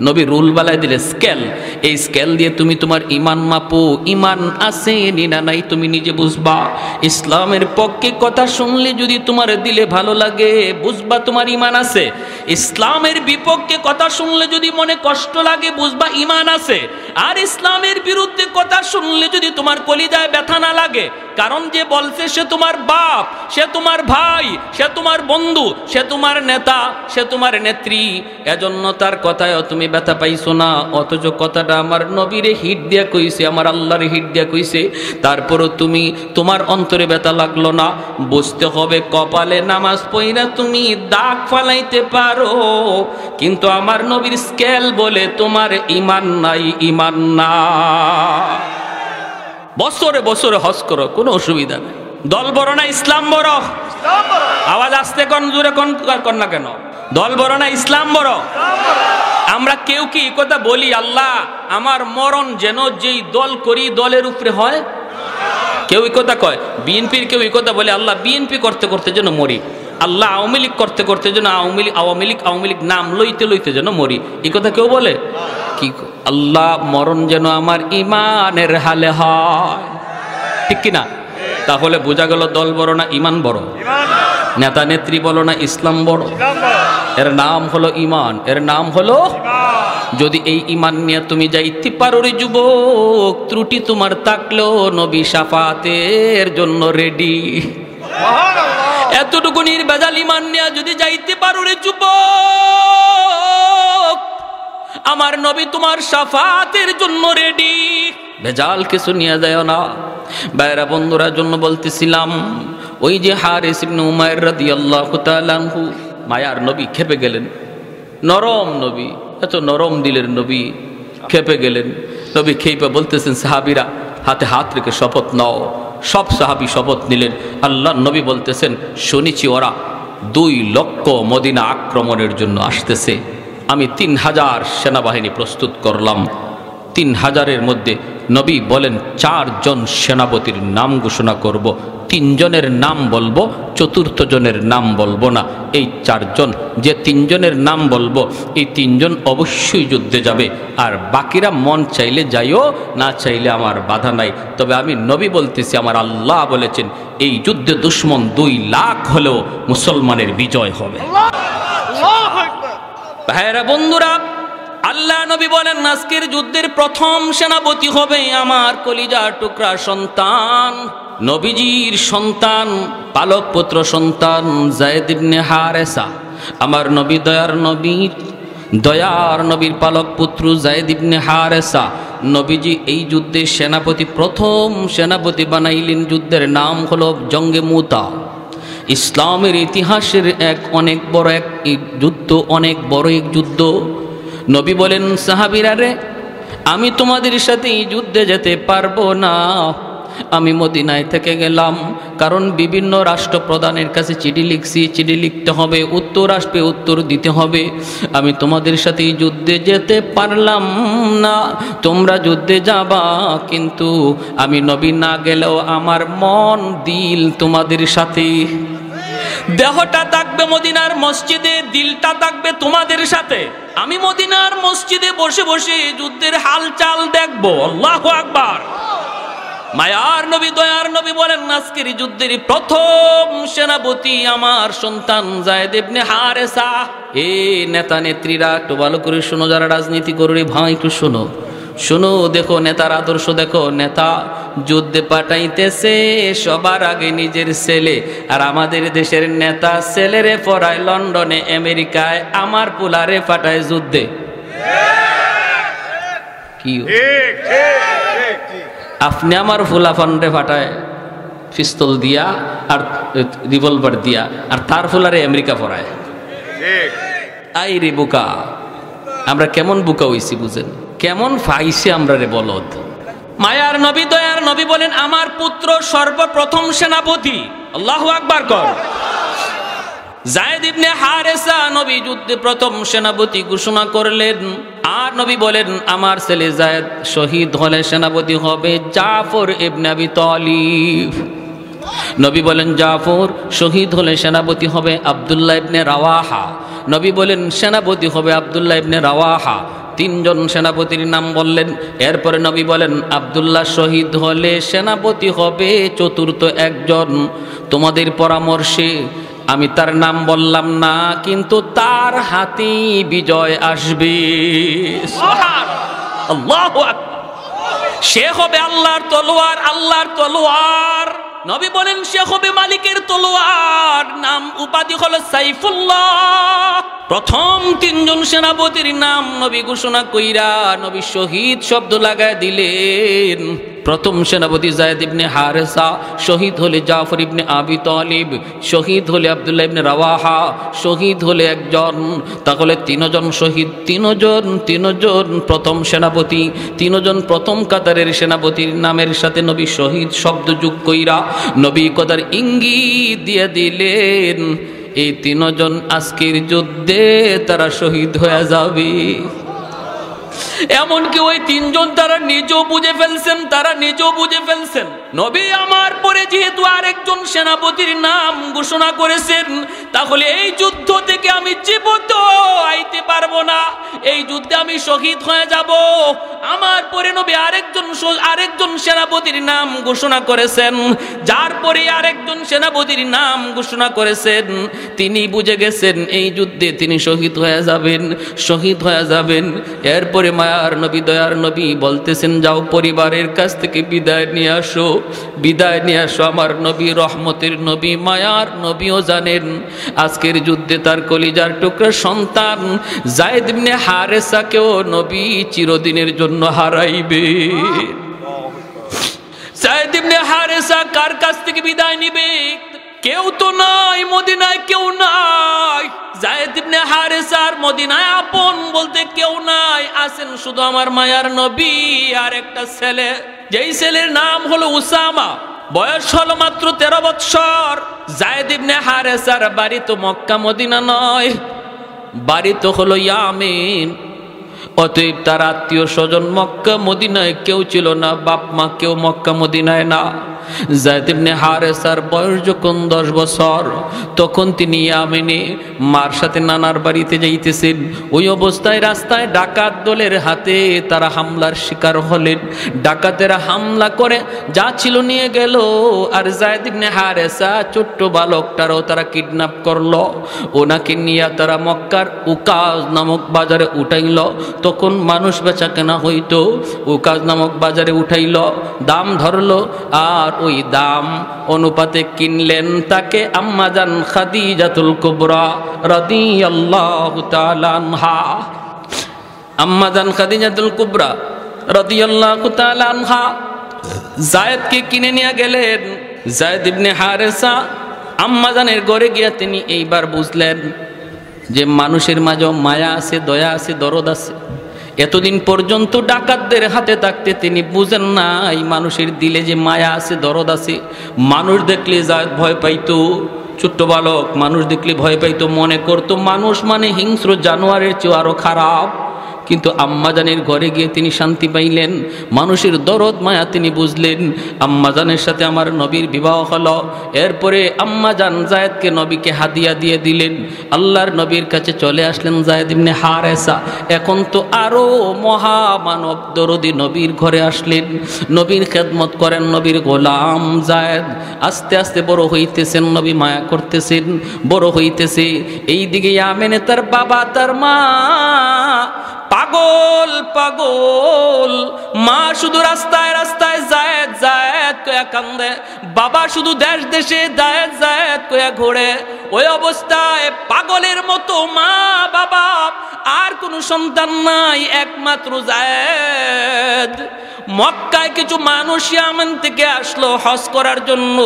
নবী রুল বালায় দিলে, স্কেল, এই স্কেল দিয়ে তুমি তোমার ইমান মাপো। ইমান আছে নিনা নাই তুমি নিজে বুঝবা। ইসলামের পক্ষে কথা শুনলে যদি তোমার দিলে ভালো লাগে, বুঝবা তোমার ইমান আছে। ইসলামের বিপক্ষে কথা শুনলে যদি মনে কষ্ট লাগে, বুঝবা ইমান আছে। আর ইসলামের বিরুদ্ধে কথা শুনলে যদি তোমার কলিজায় ব্যথা না লাগে, কারণ যে বলছে সে তোমার বাপ, সে তোমার ভাই, সে তোমার বন্ধু, সে তোমার নেতা, সে তোমার নেত্রী, এজন্য তার কথায় তুমি ব্যথা পাইছো না? অথচ কথাটা আমার নবীরে হিট দিয়া কইছে আমার আল্লাহর হিট দিয়া কইছে। তারপরও তুমি তোমার অন্তরে ব্যথা লাগল না? বুঝতে হবে কপালে নামাজ পইরা তুমি দাগ ফালাইতে পারো। কিন্তু আমার নবীর স্কেল বলে তোমার ইমান নাই ইমান না। বছরে বছরে হজ করো কোনো অসুবিধা নেই। দল বড় না ইসলাম বড়? আওয়াজ আসতে কন জোরে কন কর না কেন? দল বড় না ইসলাম বড়? আমরা কেউ কি কথা বলি, আল্লাহ, আমার মরণ যেন যেই দল করি, দলের উপরে হয়? কেউ কথা কয়? বিএনপির কেউ কথা বলে, আল্লাহ, বিএনপি করতে করতে যেন মরি। আল্লাহ, আওয়ামী লীগ করতে করতে যেন আওয়ামী লীগ আওয়ামী লীগ আওয়ামী লীগ নাম লইতে লইতে যেন মরি। এই কথা কেউ বলে? কি আল্লাহ, মরণ যেন আমার ইমানের হালে হয়। ঠিক কিনা? তাহলে বোঝা গেল দল বড় না ইমান বড়? নেতা নেত্রী বলো না ইসলাম বড়। এর নাম হলো ইমান এর নাম হলো যদি এই ইমান নিয়ে তুমি যাইতে পারো রে যুবক ত্রুটি তোমার থাকলেও নবী সাফাতের জন্য রেডি এতটুকু নির্বেজাল ইমান নিয়ে যদি যাইতে পারো রে যুবক আমার নবী তোমার সাফাতের জন্য রেডি ভেজাল কিছু নিয়ে যায় না। বাইরা বন্ধুরা জন্য বলতেছিলাম ওই যে হারিস ইবনে উমায়ের রাদিয়াল্লাহু মায়ার নবী খেপে গেলেন। নরম নবী, এত নরম দিলের নবী খেপে গেলেন। নবী খেপে বলতেছেন, সাহাবিরা, হাতে হাত রেখে শপথ নাও। সব সাহাবি শপথ নিলেন। আল্লাহ নবী বলতেছেন, শুনেছি ওরা দুই লক্ষ মদিনা আক্রমণের জন্য আসতেছে। আমি তিন হাজার সেনাবাহিনী প্রস্তুত করলাম। তিন হাজারের মধ্যে নবী বলেন চারজন সেনাপতির নাম ঘোষণা করব তিনজনের নাম বলব চতুর্থ জনের নাম বলব না। এই চারজন যে তিনজনের নাম বলব এই তিনজন অবশ্যই যুদ্ধে যাবে। আর বাকিরা মন চাইলে যাইও না চাইলে আমার বাধা নাই। তবে আমি নবী বলতেছি আমার আল্লাহ বলেছেন এই যুদ্ধে দুশ্মন দুই লাখ হলেও মুসলমানের বিজয় হবে। ভাইরা বন্ধুরা আল্লাহ নবী বলেন, আজকের যুদ্ধের প্রথম সেনাপতি হবে আমার কলিজা টুকরা সন্তান, নবীজির সন্তান পালক পুত্র সন্তান জায়দ ইবনে হারেসা। আমার নবী দয়ার নবীর দয়ার নবীর পালক পুত্র জায়দ ইবনে হারেসা। নবীজি এই যুদ্ধে সেনাপতি, প্রথম সেনাপতি বানাইলেন যুদ্ধের নাম হলো জঙ্গে মুতা। ইসলামের ইতিহাসের এক অনেক বড় এক যুদ্ধ, অনেক বড় এক যুদ্ধ। নবী বলেন, সাহাবিরা রে, আমি তোমাদের সাথে যুদ্ধে যেতে পারব না। আমি মদিনায় থেকে গেলাম, কারণ বিভিন্ন রাষ্ট্রপ্রধানের কাছে চিঠি লিখছি। চিঠি লিখতে হবে, উত্তর আসবে, উত্তর দিতে হবে। আমি তোমাদের সাথে যুদ্ধে যেতে পারলাম না। তোমরা যুদ্ধে যাবা, কিন্তু আমি নবী না গেলেও আমার মন দিল তোমাদের সাথে। দেহটা থাকবে মদিনার মসজিদে, দিলটা থাকবে তোমাদের সাথে। আমি মদিনার মসজিদে বসে বসে যুদ্ধের হালচাল দেখব। আল্লাহ আকবার। মায়ার নবী, দয়ার নবী বলেন, আজকের যুদ্ধের প্রথম সেনাপতি আমার সন্তান জায়দ ইবনে হারেসা। এ নেতা নেত্রীরা একটু ভালো করে শোনো, যারা রাজনীতি করবে, ভাই, একটু শোনো। শোনো দেখো নেতার আদর্শ দেখো নেতা যুদ্ধে পাঠাইতেছে সবার আগে নিজের ছেলে। আর আমাদের দেশের নেতা ছেলেরে পড়ায় লন্ডনে আমেরিকায় আমার পোলারে পাঠায় যুদ্ধে। কি? আপনি আমার ফুলা ফান্ডে ফাটায় পিস্তল দিয়া আর রিভলভার দিয়া আর তার ফুলারে আমেরিকা পড়ায় আই রে বোকা আমরা কেমন বুকা হইছি বুঝেন? কেমন ফাইছে আমরা রে বলদ? মায়ার নবী, দয়ার নবী বলেন, আমার পুত্র সর্বপ্রথম সেনাপতি। আল্লাহ আকবার কর। নবী যুদ্ধে প্রথম সেনাপতি ঘোষণা করলেন। আর নবী বলেন, আমার ছেলে জায়দ শহীদ হলে সেনাপতি হবে জাফর নবী বলেন, জাফর শহীদ হলে সেনাপতি হবে আবদুল্লাহ ইবনে রাওয়াহা। নবী বলেন, সেনাপতি হবে আবদুল্লাহ ইবনে রাওয়াহা। তিনজন সেনাপতির নাম বললেন। এরপরে নবী বলেন, আবদুল্লাহ শহীদ হলে সেনাপতি হবে চতুর্থ একজন। তোমাদের পরামর্শে আমি তার নাম বললাম না, কিন্তু তার হাতেই বিজয় আসবে। আল্লাহ। সে হবে আল্লাহর তলোয়ার আল্লাহর তলোয়ার। নবী বলেন, সে হবে মালিকের তলোয়ার। নাম উপাধি হলো সাইফুল্লাহ। প্রথম তিনজন সেনাপতির নাম নবী ঘোষণা কইরা নবী শহীদ শব্দ লাগায় দিলেন। প্রথম সেনাপতি জায়দ ইবনে হারেসা, শহীদ হলে জাফর ইবনে আবি তলিব, শহীদ হলে আবদুল্লাহ ইবনে রাওয়াহা, শহীদ হলে একজন, তাহলে তিনজন শহীদ, তিনজন তিনজন প্রথম সেনাপতি, তিনজন প্রথম কাতারের সেনাপতির নামের সাথে নবী শহীদ শব্দ যোগ কইরা নবী কদার ইঙ্গিত দিয়ে দিলেন, এই তিনজন আজকের যুদ্ধে তারা শহীদ হয়ে যাবে। এমনকি ওই তিনজন তারা নিজেও বুঝে ফেলছেন, তারা নিজেও বুঝে ফেলছেন। নবী আমার পরে যেহেতু আরেকজন সেনাপতির নাম ঘোষণা করেছেন, তাহলে এই যুদ্ধ থেকে আমি জীবিত আইতে পারব না। এই যুদ্ধে আমি শহীদ হয়ে যাব। আমার পরে নবী আরেকজন আরেকজন সেনাপতির নাম ঘোষণা করেছেন। যার পরে আরেকজন সেনাপতির নাম ঘোষণা করেছেন। তিনি বুঝে গেছেন, এই যুদ্ধে তিনি শহীদ হয়ে যাবেন, শহীদ হয়ে যাবেন। এরপরে মায়ার নবী দয়ার নবী বলতেছেন যাও পরিবারের কাছ থেকে বিদায় নিয়ে আসো বিদায় নিয়ে আসো আমার নবী রহমতের নবী মায়ার নবীও জানেন আজকের যুদ্ধে তার কলিজার টুকরা সন্তান জায়দ ইবনে হারেসাকেও নবী চিরদিনের জন্য হারাইবে। জায়দ ইবনে হারেসা কার কাছ থেকে বিদায় নিবে? কেউ তো নাই, মদিনায় কেউ নাই। জায়েদ ইবনে হারেসার মদিনায় আপন বলতে কেউ নাই। আছেন শুধু আমার মায়ার নবী আর একটা ছেলে। যেই ছেলের নাম হলো উসামা। বয়স হলো মাত্র তেরো বৎসর। জায়েদ ইবনে হারেসার বাড়ি তো মক্কা মদিনা নয়। বাড়ি তো হলো ইয়ামিন। অতএব তার আত্মীয় স্বজন মক্কা মদিনায় কেউ ছিল না, বাপ মা কেউ মক্কা মদিনায় না। জায়দিবনে হারেসার বয়স যখন দশ বছর, তখন তিনি ইয়ামেনে মার সাথে নানার বাড়িতে যাইতেছেন। ওই অবস্থায় রাস্তায় ডাকাত দলের হাতে তারা হামলার শিকার হলেন। ডাকাতেরা হামলা করে যা ছিল নিয়ে গেল, আর জায়দিবনে হারেসা ছোট্ট বালকটারও তারা কিডন্যাপ করল। ওনাকে নিয়ে তারা মক্কার উকাজ নামক বাজারে উঠাইল। তখন মানুষ বেচা কেনা হইতো, উকাজ নামক বাজারে উঠাইল। দাম ধরলো, আর ওই দাম অনুপাতে কিনলেন তাকে আম্মাজান খাদিজাতুল কুবরা রাদিয়াল্লাহু তাআলা আনহা। আম্মাজান খাদিজাতুল কুবরা রাদিয়াল্লাহু তাআলা আনহা। জায়েদকে কিনে নিয়ে গেলেন জায়েদ ইবনে হারেসা। আম্মাজানের ঘরে গিয়া তিনি এইবার বুঝলেন যে মানুষের মাঝেও মায়া আছে, দয়া আছে, দরদ আছে। এতদিন পর্যন্ত ডাকাতদের হাতে থাকতে তিনি বুঝেন না এই মানুষের দিলে যে মায়া আছে, দরদ আছে। মানুষ দেখলে যা ভয় পাইতো, ছোট্ট বালক, মানুষ দেখলে ভয় পাইতো, মনে করতো মানুষ মানে হিংস্র জানোয়ারের চেয়ে আরও খারাপ। কিন্তু আম্মাজানের ঘরে গিয়ে তিনি শান্তি পাইলেন। মানুষের দরদ, মায়া তিনি বুঝলেন। আম্মাজানের সাথে আমার নবীর বিবাহ হলো। এরপরে আম্মাজান জায়েদকে নবীকে হাদিয়া দিয়ে দিলেন। আল্লাহর নবীর কাছে চলে আসলেন জায়েদ ইবনে হারেসা। এখন তো আরও মহামানব দরদি নবীর ঘরে আসলেন। নবীর খেদমত করেন নবীর গোলাম জায়েদ। আস্তে আস্তে বড় হইতেছেন, নবী মায়া করতেছেন, বড় হইতেছে। এই দিকে আমেনে তার বাবা, তার মা পাগল পাগল। মা শুধু রাস্তায় রাস্তায় জায়েদ জায়েদ কয়া কান্দে। বাবা শুধু দেশ, দেশে জায়েদ জায়েদ কয়া ঘোরে। ওই অবস্থায় পাগলের মতো মা, বাবা, আর কোনো সন্তান নাই, একমাত্র জায়েদ মক্কায় কিছু মানুষ ইয়ামান থেকে আসলো হজ করার জন্য।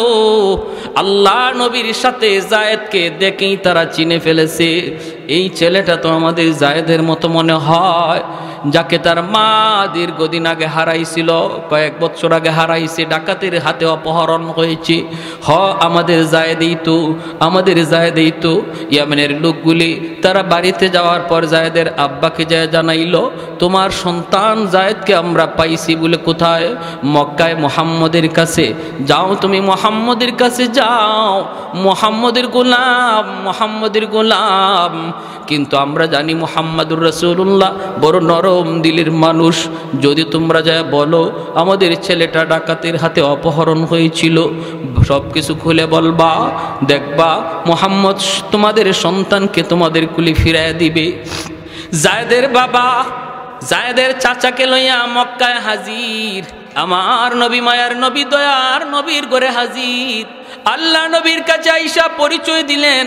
আল্লাহ নবীর সাথে জায়েদকে দেখেই তারা চিনে ফেলেছে। এই ছেলেটা তো আমাদের জায়েদের মতো মনে হয়। যাকে তার মা দীর্ঘদিন আগে হারাইছিল, কয়েক বছর আগে হারাইছে, ডাকাতের হাতে অপহরণ হয়েছে। হ, আমাদের জায়েদেই তো, আমাদের জায়েদেই তো। ইয়ামেনের লোকগুলি তারা বাড়িতে যাওয়ার পর জায়েদের আব্বাকে যায় জানাইলো, তোমার সন্তান জায়েদকে আমরা পাইছি বলে কোথায়? মক্কায় মোহাম্মদের কাছে। যাও তুমি মোহাম্মদের কাছে যাও। মোহাম্মদের গোলাম মোহাম্মদের গোলাম। কিন্তু আমরা জানি মোহাম্মদুর রসুল্লাহ বড় নরম দিলের মানুষ। যদি তোমরা যা বলো, আমাদের ছেলেটা ডাকাতের হাতে অপহরণ হয়েছিল। সব কিছু খুলে বলবা, দেখবা, মোহাম্মদ তোমাদের সন্তানকে তোমাদের কুলি ফিরায় দিবে। জায়দের বাবা, জায়দের চাচাকে লইয়া মক্কায় হাজির। আমার নবী মায়ার নবী, দয়ার নবীর ঘরে হাজির। আল্লাহ নবীর কাছে আইসা পরিচয় দিলেন।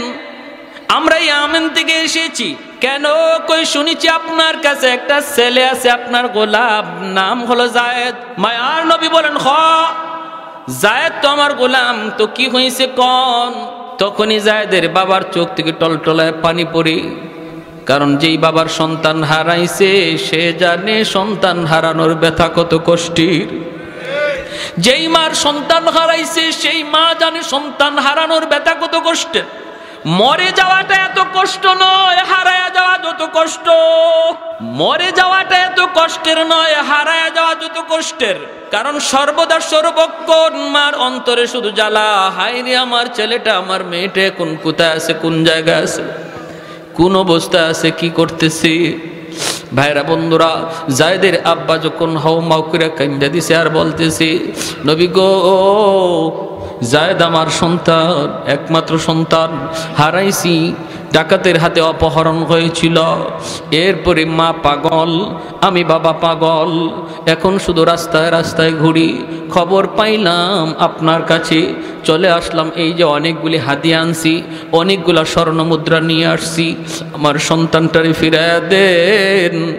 আমরা এই আমেন থেকে এসেছি। কেন কই শুনেছি আপনার কাছে একটা ছেলে আছে, আপনার গোলাপ নাম হলো জায়েদ। মায়ার নবী বলেন, হ, জায়েদ তো আমার গোলাম, তো কি হয়েছে কন? তখনই জায়েদের বাবার চোখ থেকে টলটলায় পানি পড়ে। কারণ যেই বাবার সন্তান হারাইছে, সে জানে সন্তান হারানোর ব্যথা কত কষ্টের। যেই মার সন্তান হারাইছে, সেই মা জানে সন্তান হারানোর ব্যথা কত কষ্টের। মরে যাওয়াটা এত কষ্ট নয়, হারায়া যাওয়া যত কষ্ট। মরে যাওয়াটা এত কষ্টের নয়, হারায়া যাওয়া যত কষ্টের। কারণ সর্বদা সর্বক্ষণ মার অন্তরে শুধু জ্বালা। হাই রে আমার ছেলেটা, আমার মেয়েটা, কোন কোথায় আছে, কোন জায়গায় আছে? কোন অবস্থা আছে, কি করতেছি? ভাইরা বন্ধুরা, জায়দের আব্বা যখন হাও মাও করে কান্দা দিছে আর বলতেছে, নবী গো জায়দ আমার সন্তান, একমাত্র সন্তান, হারাইছি। ডাকাতের হাতে অপহরণ হয়েছিল। এরপরে মা পাগল, আমি বাবা পাগল। এখন শুধু রাস্তায় রাস্তায় ঘুরি। খবর পাইলাম আপনার কাছে। চলে আসলাম এই যে অনেকগুলি হাতি আনছি, অনেকগুলা স্বর্ণ মুদ্রা নিয়ে আসছি। আমার সন্তানটারে ফিরায় দেন।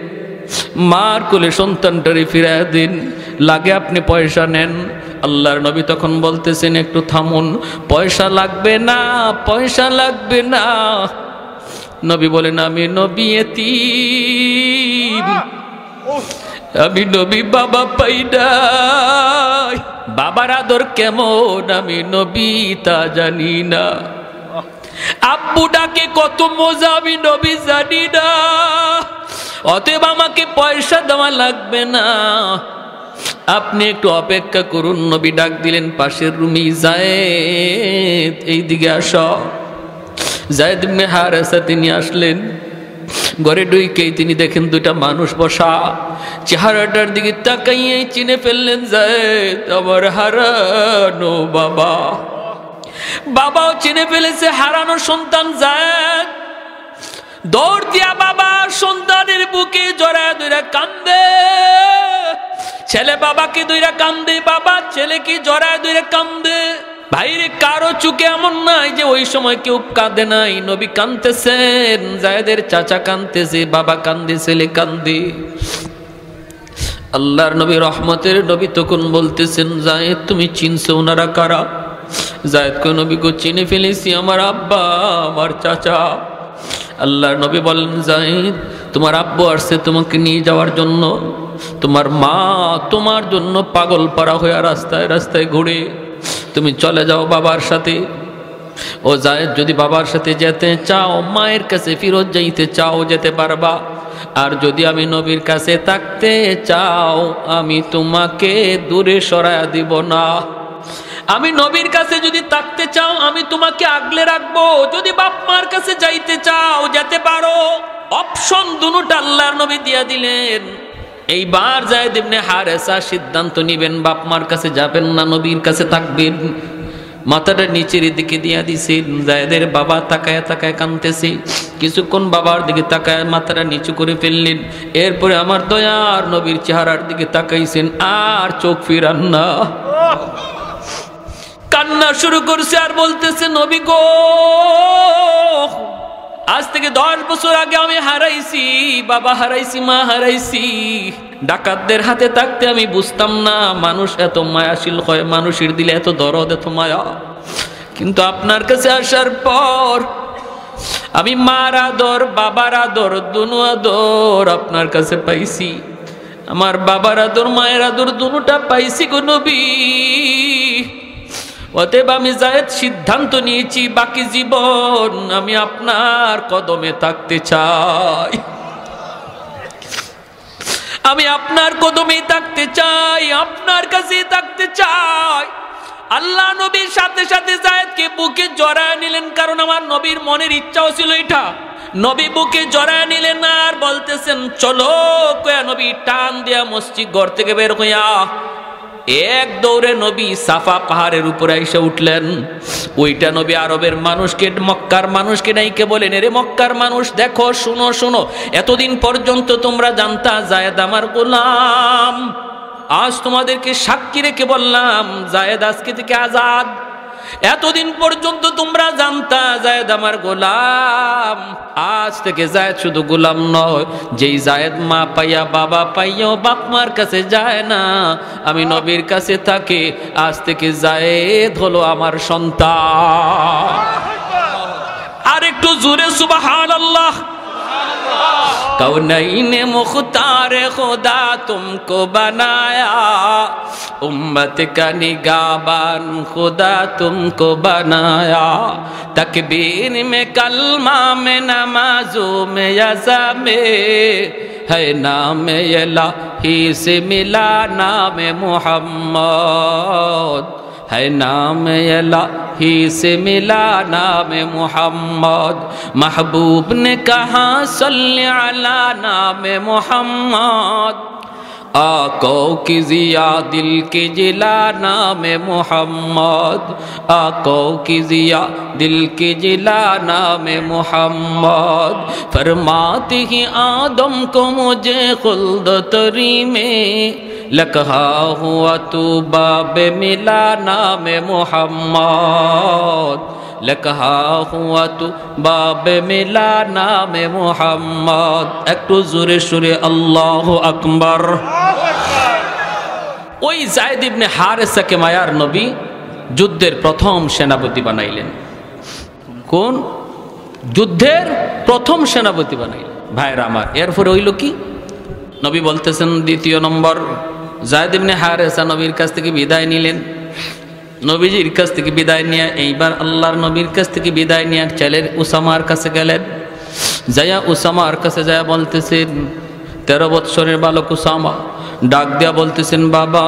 মার কোলে সন্তানটারে ফিরায় দিন। লাগে আপনি পয়সা নেন। আল্লাহর নবী তখন বলতেছেন, একটু থামুন, পয়সা লাগবে না, পয়সা লাগবে না। নবী বলেন, আমি নবী এতি আমি নবী বাবা পাই নাই বাবার আদর কেমন, আমি নবী তা জানি না। আব্বু ডাকে, কত মজা, আমি নবী জানি না। অতএব আমাকে পয়সা দেওয়া লাগবে না। আপনি একটু অপেক্ষা করুন, নবী ডাক দিলেন, পাশের রুমি জায়েদ এই দিকে আস। জায়েদ ইবনে হারেসা তিনি আসলেন। ঘরে ডুইকেই তিনি দেখেন দুইটা মানুষ বসা। চেহারাটার দিকে তাকাইয়ে চিনে ফেললেন জায়েদ আমার হারানো বাবা। বাবাও চিনে ফেলেছে, হারানো সন্তান জায়েদ দৌড় দিয়া বাবা সন্তানের বুকে জড়ায় দুইরা কান্দে। ছেলে বাবাকে দুইরা কান্দে, বাবা ছেলেকে জড়ায় দুইরা কান্দে। ভাইরে, কারও চুকে এমন নাই যে ওই সময় কেউ কাঁদে নাই। নবী কান্দতেছেন জায়দের চাচা কান্দতেছে বাবা কান্দে ছেলে কান্দে আল্লাহর নবী রহমতের নবী তখন বলতেছেন, জায়েদ, তুমি চিনছো ওনারা কারা? জায়েদ কো নবী কো চিনে ফেলেছি, আমার আব্বা, আমার চাচা। আল্লাহর নবী বলেন, জাহিদ, তোমার আব্বু আসছে তোমাকে নিয়ে যাওয়ার জন্য। তোমার মা তোমার জন্য পাগল পাড়া হয়ে রাস্তায় রাস্তায় ঘুরে, তুমি চলে যাও বাবার সাথে। ও জায়েদ যদি বাবার সাথে যেতে চাও, মায়ের কাছে ফিরত যাইতে চাও, যেতে পারবা। আর যদি আমি নবীর কাছে থাকতে চাও, আমি তোমাকে দূরে সরায়া দিব না। আমি নবীর কাছে যদি থাকতে চাও, আমি তোমাকে আগলে রাখব। যদি বাপ মার কাছে যাইতে চাও, যেতে পারো। অপশন দুটা আল্লাহর নবী দিয়া দিলেন। এইবার যায় দেবনে হারেসা সিদ্ধান্ত নিবেন, বাপ মার কাছে যাবেন না, নবীর কাছে থাকবেন। মাথাটা নিচের দিকে দিয়া দিছেন। জায়দের বাবা তাকায় তাকায় কানতেছে কিছুক্ষণ বাবার দিকে তাকায় মাথাটা নিচু করে ফেললেন। এরপরে আমার দয়ার নবীর চেহারার দিকে তাকাইছেন, আর চোখ ফিরান না। কান্না শুরু করছে আর বলতেছে, নবী গো, আজ থেকে দশ বছর আগে আমি হারাইছি, বাবা হারাইছি, মা হারাইছি। ডাকাতদের হাতে থাকতে আমি বুঝতাম না, মানুষ এত মায়াশীল হয়, মানুষের দিলে এত দরদ, এত মায়া। কিন্তু আপনার কাছে আসার পর আমি মার আদর, বাবার আদর, দুনু আদর আপনার কাছে পাইছি। আমার বাবার আদর, মায়ের আদর দুটা পাইছি গো নবী। অতএব আমি জায়েদ সিদ্ধান্ত নিয়েছি, বাকি জীবন আমি আপনার কদমে থাকতে চাই। আমি আপনার কদমে থাকতে চাই, আপনার কাছে থাকতে চাই। আল্লাহ নবীর সাথে সাথে জায়েদকে বুকে জড়ায় নিলেন, কারণ আমার নবীর মনের ইচ্ছাও ছিল এটা। নবী বুকে জড়ায় নিলেন আর বলতেছেন, চলো কয়া নবী, টান দিয়া মসজিদ ঘর থেকে বের হইয়া এক দৌড়ে নবী সাফা পাহাড়ের উপরে এসে উঠলেন। ওইটা নবী আরবের মানুষকে মক্কার মানুষকে নাইকে বলেন? এরে মক্কার মানুষ, দেখো, শুনো শুনো, এতদিন পর্যন্ত তোমরা জানতা জায়দ আমার গোলাম। আজ তোমাদেরকে সাক্ষী রেখে বললাম, জায়দ আজকে থেকে আজাদ। এতদিন পর্যন্ত তোমরা জানতা জায়দ আমার গোলাম। আজ থেকে জায়দ শুধু গোলাম নয় যেই জায়দ মা পাইয়া বাবা পাইয়াও বাপ মার কাছে যায় না। আমি নবীর কাছে থাকে আজ থেকে জায়দ হলো আমার সন্তান। আর একটু জোরে সুবাহান আল্লাহ کونین مختار خدا تم کو بنایا، امت کا نگابان خدا تم کو بنایا۔ تکبیر میں کلمہ میں، نمازوں میں، یزا میں، ہے نام الہی سے ملا نام محمد۔ ہے نام الہی سے ملا نام محمد۔ محبوب نے کہا، صلی علی نام محمد۔ آقو کی ضیا دل کی جلا نام محمد۔ آقو کی ضیا دل کی جلا نام محمد۔ فرماتی ہی آدم کو مجھے خلد تری میں لکھا ہوا تو باب ملا نام محمد لکھا ہوا تو باب ملا نام محمد ایک تو زور شور اللہ ওই জায়দ ইবনে হারেসাকে মায়ার নবী যুদ্ধের প্রথম সেনাপতি বানাইলেন কোন যুদ্ধের প্রথম সেনাপতি বানাইলেন ভাইরা আমার এরপরে হইল কি নবী বলতেছেন দ্বিতীয় নম্বর জায়দ ইবনে হারেসা নবীর কাছ থেকে বিদায় নিলেন। নবীজির কাছ থেকে বিদায় নিয়ে এইবার আল্লাহর নবীর কাছ থেকে বিদায় নিয়ে ছেলের উসামার কাছে গেলেন। যাইয়া উসামার কাছে যায়া বলতেছেন, তেরো বৎসরের বালক উসামা, ডাক দেয়া বলতেছেন, বাবা,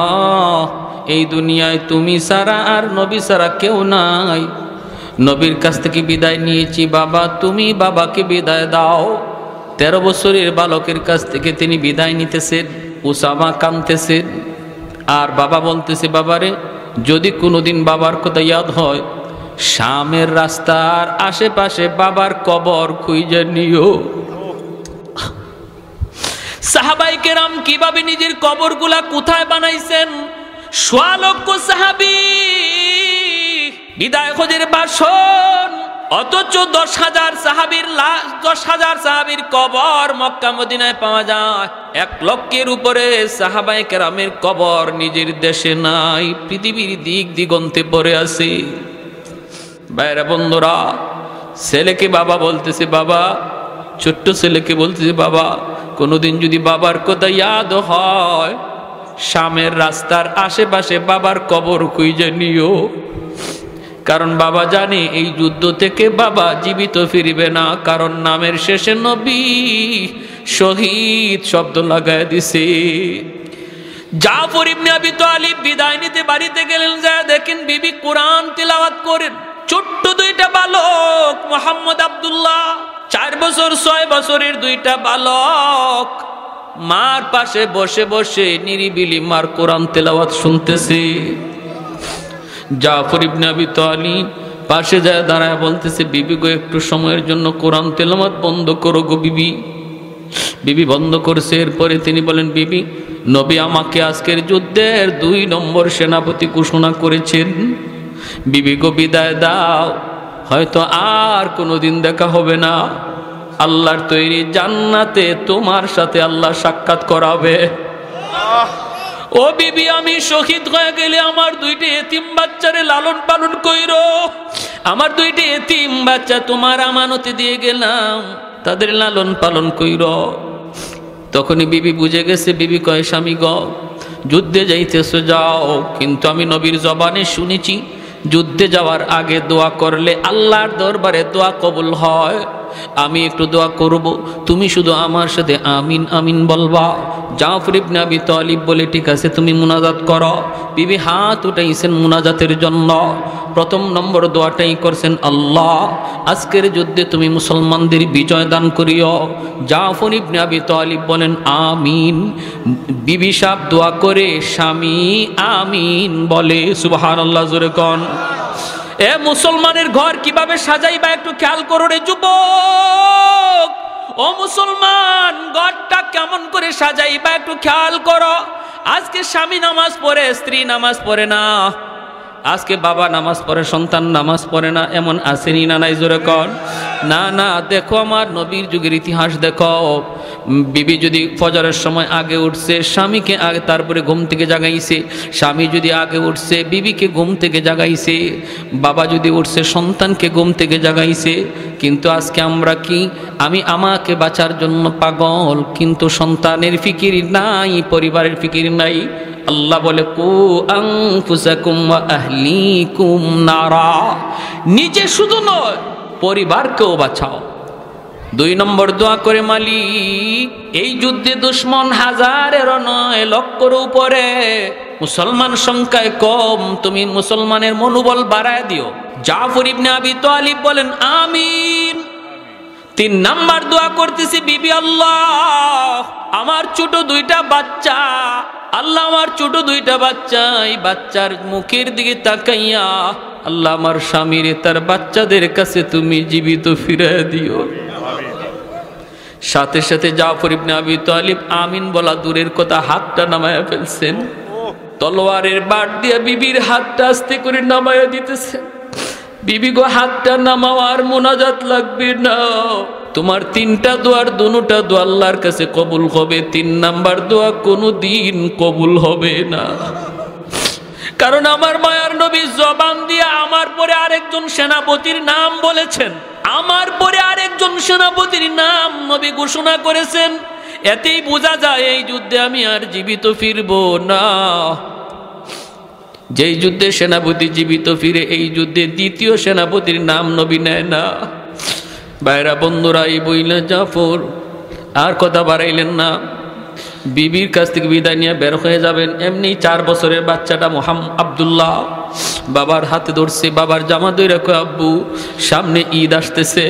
এই দুনিয়ায় তুমি সারা আর নবী সারা কেউ নাই। নবীর কাছ থেকে বিদায় নিয়েছি, বাবা, তুমি বাবাকে বিদায় দাও। তেরো বছরের বালকের কাছ থেকে তিনি বিদায় নিতেছেন। উসামা কানতেছেন আর বাবা বলতেছে, বাবারে, যদি কোনোদিন বাবার কথা ইয়াদ হয়, শামের রাস্তার আশেপাশে বাবার কবর খুঁজে নিও। সাহাবাই কেরাম কীভাবে নিজের কবরগুলা কোথায় বানাইছেন? সোয়া লক্ষ সাহাবি, বিদায় খোঁজের বাসন অথচ দশ হাজার সাহাবির দশ হাজার সাহাবির কবর মক্কা মদিনায় পাওয়া যায়। এক লক্ষের উপরে সাহাবাই কেরামের কবর নিজের দেশে নাই, পৃথিবীর দিক দিগন্তে পড়ে আছে। বাইরা বন্ধুরা, ছেলেকে বাবা বলতেছে, বাবা, ছোট্ট ছেলেকে বলতেছে, বাবা, কোনোদিন যদি বাবার কথা ইয়াদ হয় সামের রাস্তার আশেপাশে বাবার কবর খুঁজে নিও। কারণ বাবা জানে এই যুদ্ধ থেকে বাবা জীবিত ফিরবে না, কারণ নামের শেষে নবী শহীদ শব্দ লাগায় দিছে। জাফর ইবনে আবি তালিব বিদায় নিতে বাড়িতে গেলেন যা দেখেন বিবি কোরআন তিলাওয়াত করেন। ছোট্ট দুইটা বালক, মোহাম্মদ আব্দুল্লাহ, চার বছর, ছয় বছরের দুইটা বালক। মার পাশে বসে বসে নিরিবিলি মার কোরআন তেলাওয়াত শুনতেছে। জাফর ইবনে আবি তালিব পাশে যায় দাঁড়ায় বলতেছে, বিবি গো, একটু সময়ের জন্য কোরআন তেলাওয়াত বন্ধ করো গো বিবি। বিবি বন্ধ করছে। এরপরে তিনি বলেন, বিবি, নবী আমাকে আজকের যুদ্ধের দুই নম্বর সেনাপতি ঘোষণা করেছেন। বিবি গো, বিদায় দাও। হয়তো আর কোনোদিন দেখা হবে না। আল্লাহর তৈরি জান্নাতে তোমার সাথে আল্লাহ সাক্ষাৎ করাবে। ও বিবি, আমি শহীদ হয়ে গেলে আমার দুইটি এতিম বাচ্চারে লালন পালন কইর। আমার দুইটি এতিম বাচ্চা তোমার আমানতে দিয়ে গেলাম, তাদের লালন পালন কইর। তখনই বিবি বুঝে গেছে, বিবি কয়, স্বামী গ, যুদ্ধে যাইতেছো, যাও। কিন্তু আমি নবীর জবানে শুনেছি, যুদ্ধে যাওয়ার আগে দোয়া করলে আল্লাহর দরবারে দোয়া কবুল হয়। আমি একটু দোয়া করব। তুমি শুধু আমার সাথে আমিন আমিন বলবা। জাফর আবি তালিব বলে, ঠিক আছে, তুমি মুনাজাত করো। বিবি হাত উঠাইছেন মুনাজাতের জন্য। প্রথম নম্বর দোয়াটাই করছেন, আল্লাহ, আজকের যুদ্ধে তুমি মুসলমানদের বিজয় দান করিও। জাফর আবি তালিব বলেন, আমিন। বিবি সাহ দোয়া করে, স্বামী, আমিন বলে। সুবহানাল্লাহ, জোরে কন। এ মুসলমানের ঘর কীভাবে সাজাইবা একটু খেয়াল করো রে যুবক। ও মুসলমান, ঘরটা কেমন করে সাজাইবা একটু খেয়াল করো। আজকে স্বামী নামাজ পড়ে, স্ত্রী নামাজ পড়ে না। আজকে বাবা নামাজ পড়ে, সন্তান নামাজ পড়ে না। এমন আসেনি না নাই জোরে কর না না, দেখো আমার নবীর যুগের ইতিহাস দেখো। বিবি যদি ফজরের সময় আগে উঠছে, স্বামীকে আগে তারপরে ঘুম থেকে জাগাইছে, স্বামী যদি আগে উঠছে, বিবিকে ঘুম থেকে জাগাইছে, বাবা যদি উঠছে, সন্তানকে ঘুম থেকে জাগাইছে, কিন্তু আজকে আমরা কি? আমি আমাকে বাঁচার জন্য পাগল, কিন্তু সন্তানের ফিকির নাই, পরিবারের ফিকির নাই। আল্লাহ বলে, কু আংফুসাকুম ওয়া আহলিকুম নারা। নিজে শুধু নয়, পরিবারকেও বাঁচাও। দুই নম্বর দোয়া করে মালিক, এই যুদ্ধে দুশ্মন হাজারেরও নয় লক্ষর উপরে। মুসলমান সংখ্যায় কম, তুমি মুসলমানের মনোবল বাড়ায় দিও। জাফর ইবনে আবি তালিব বলেন, আমিন। তিন নাম্বার দোয়া করতেছি, বিবি আল্লাহ, আমার ছোট দুইটা বাচ্চা। আল্লাহ আমার ছোট দুইটা বাচ্চা, এই বাচ্চার মুখের দিকে তাকাইয়া, আল্লাহ আমার স্বামীরে, তার বাচ্চাদের কাছে তুমি জীবিত ফিরে দিও। সাথে সাথে জাফর ইবনে আবি তালিব আমিন বলা দূরের কথা হাতটা নামায়া ফেলছেন। তলোয়ারের বাট দিয়ে বিবির হাতটা আস্তে করে নামায়া দিতেছেন। বিবি গো, হাতটা নামাওয়ার মোনাজাত লাগবে না। তোমার তিনটা দোয়ার দুটা দোয়া আল্লাহর কাছে কবুল হবে, তিন নাম্বার দোয়া কোনো দিন কবুল হবে না। কারণ আমার মায়ার নবী জবান দিয়ে আমার পরে আরেকজন সেনাপতির নাম বলেছেন। আমার পরে আরেকজন সেনাপতির নাম নবী ঘোষণা করেছেন। এতেই বোঝা যায় এই যুদ্ধে আমি আর জীবিত ফিরব না। যেই যুদ্ধে সেনাপতি জীবিত ফিরে, এই যুদ্ধে দ্বিতীয় সেনাপতির নাম নবী নেয় না। বাইরা বন্ধুরা, এই বইলে জাফর, আর কথা বাড়াইলেন না। বিবির কাছ থেকে বিদায় নিয়ে বের হয়ে যাবেন। এমনি চার বছরের বাচ্চাটা মোহাম আবদুল্লাহ। বাবার হাতে ধরছে, বাবার জামা দই রাখো আব্বু, সামনে ঈদ আসতেছে।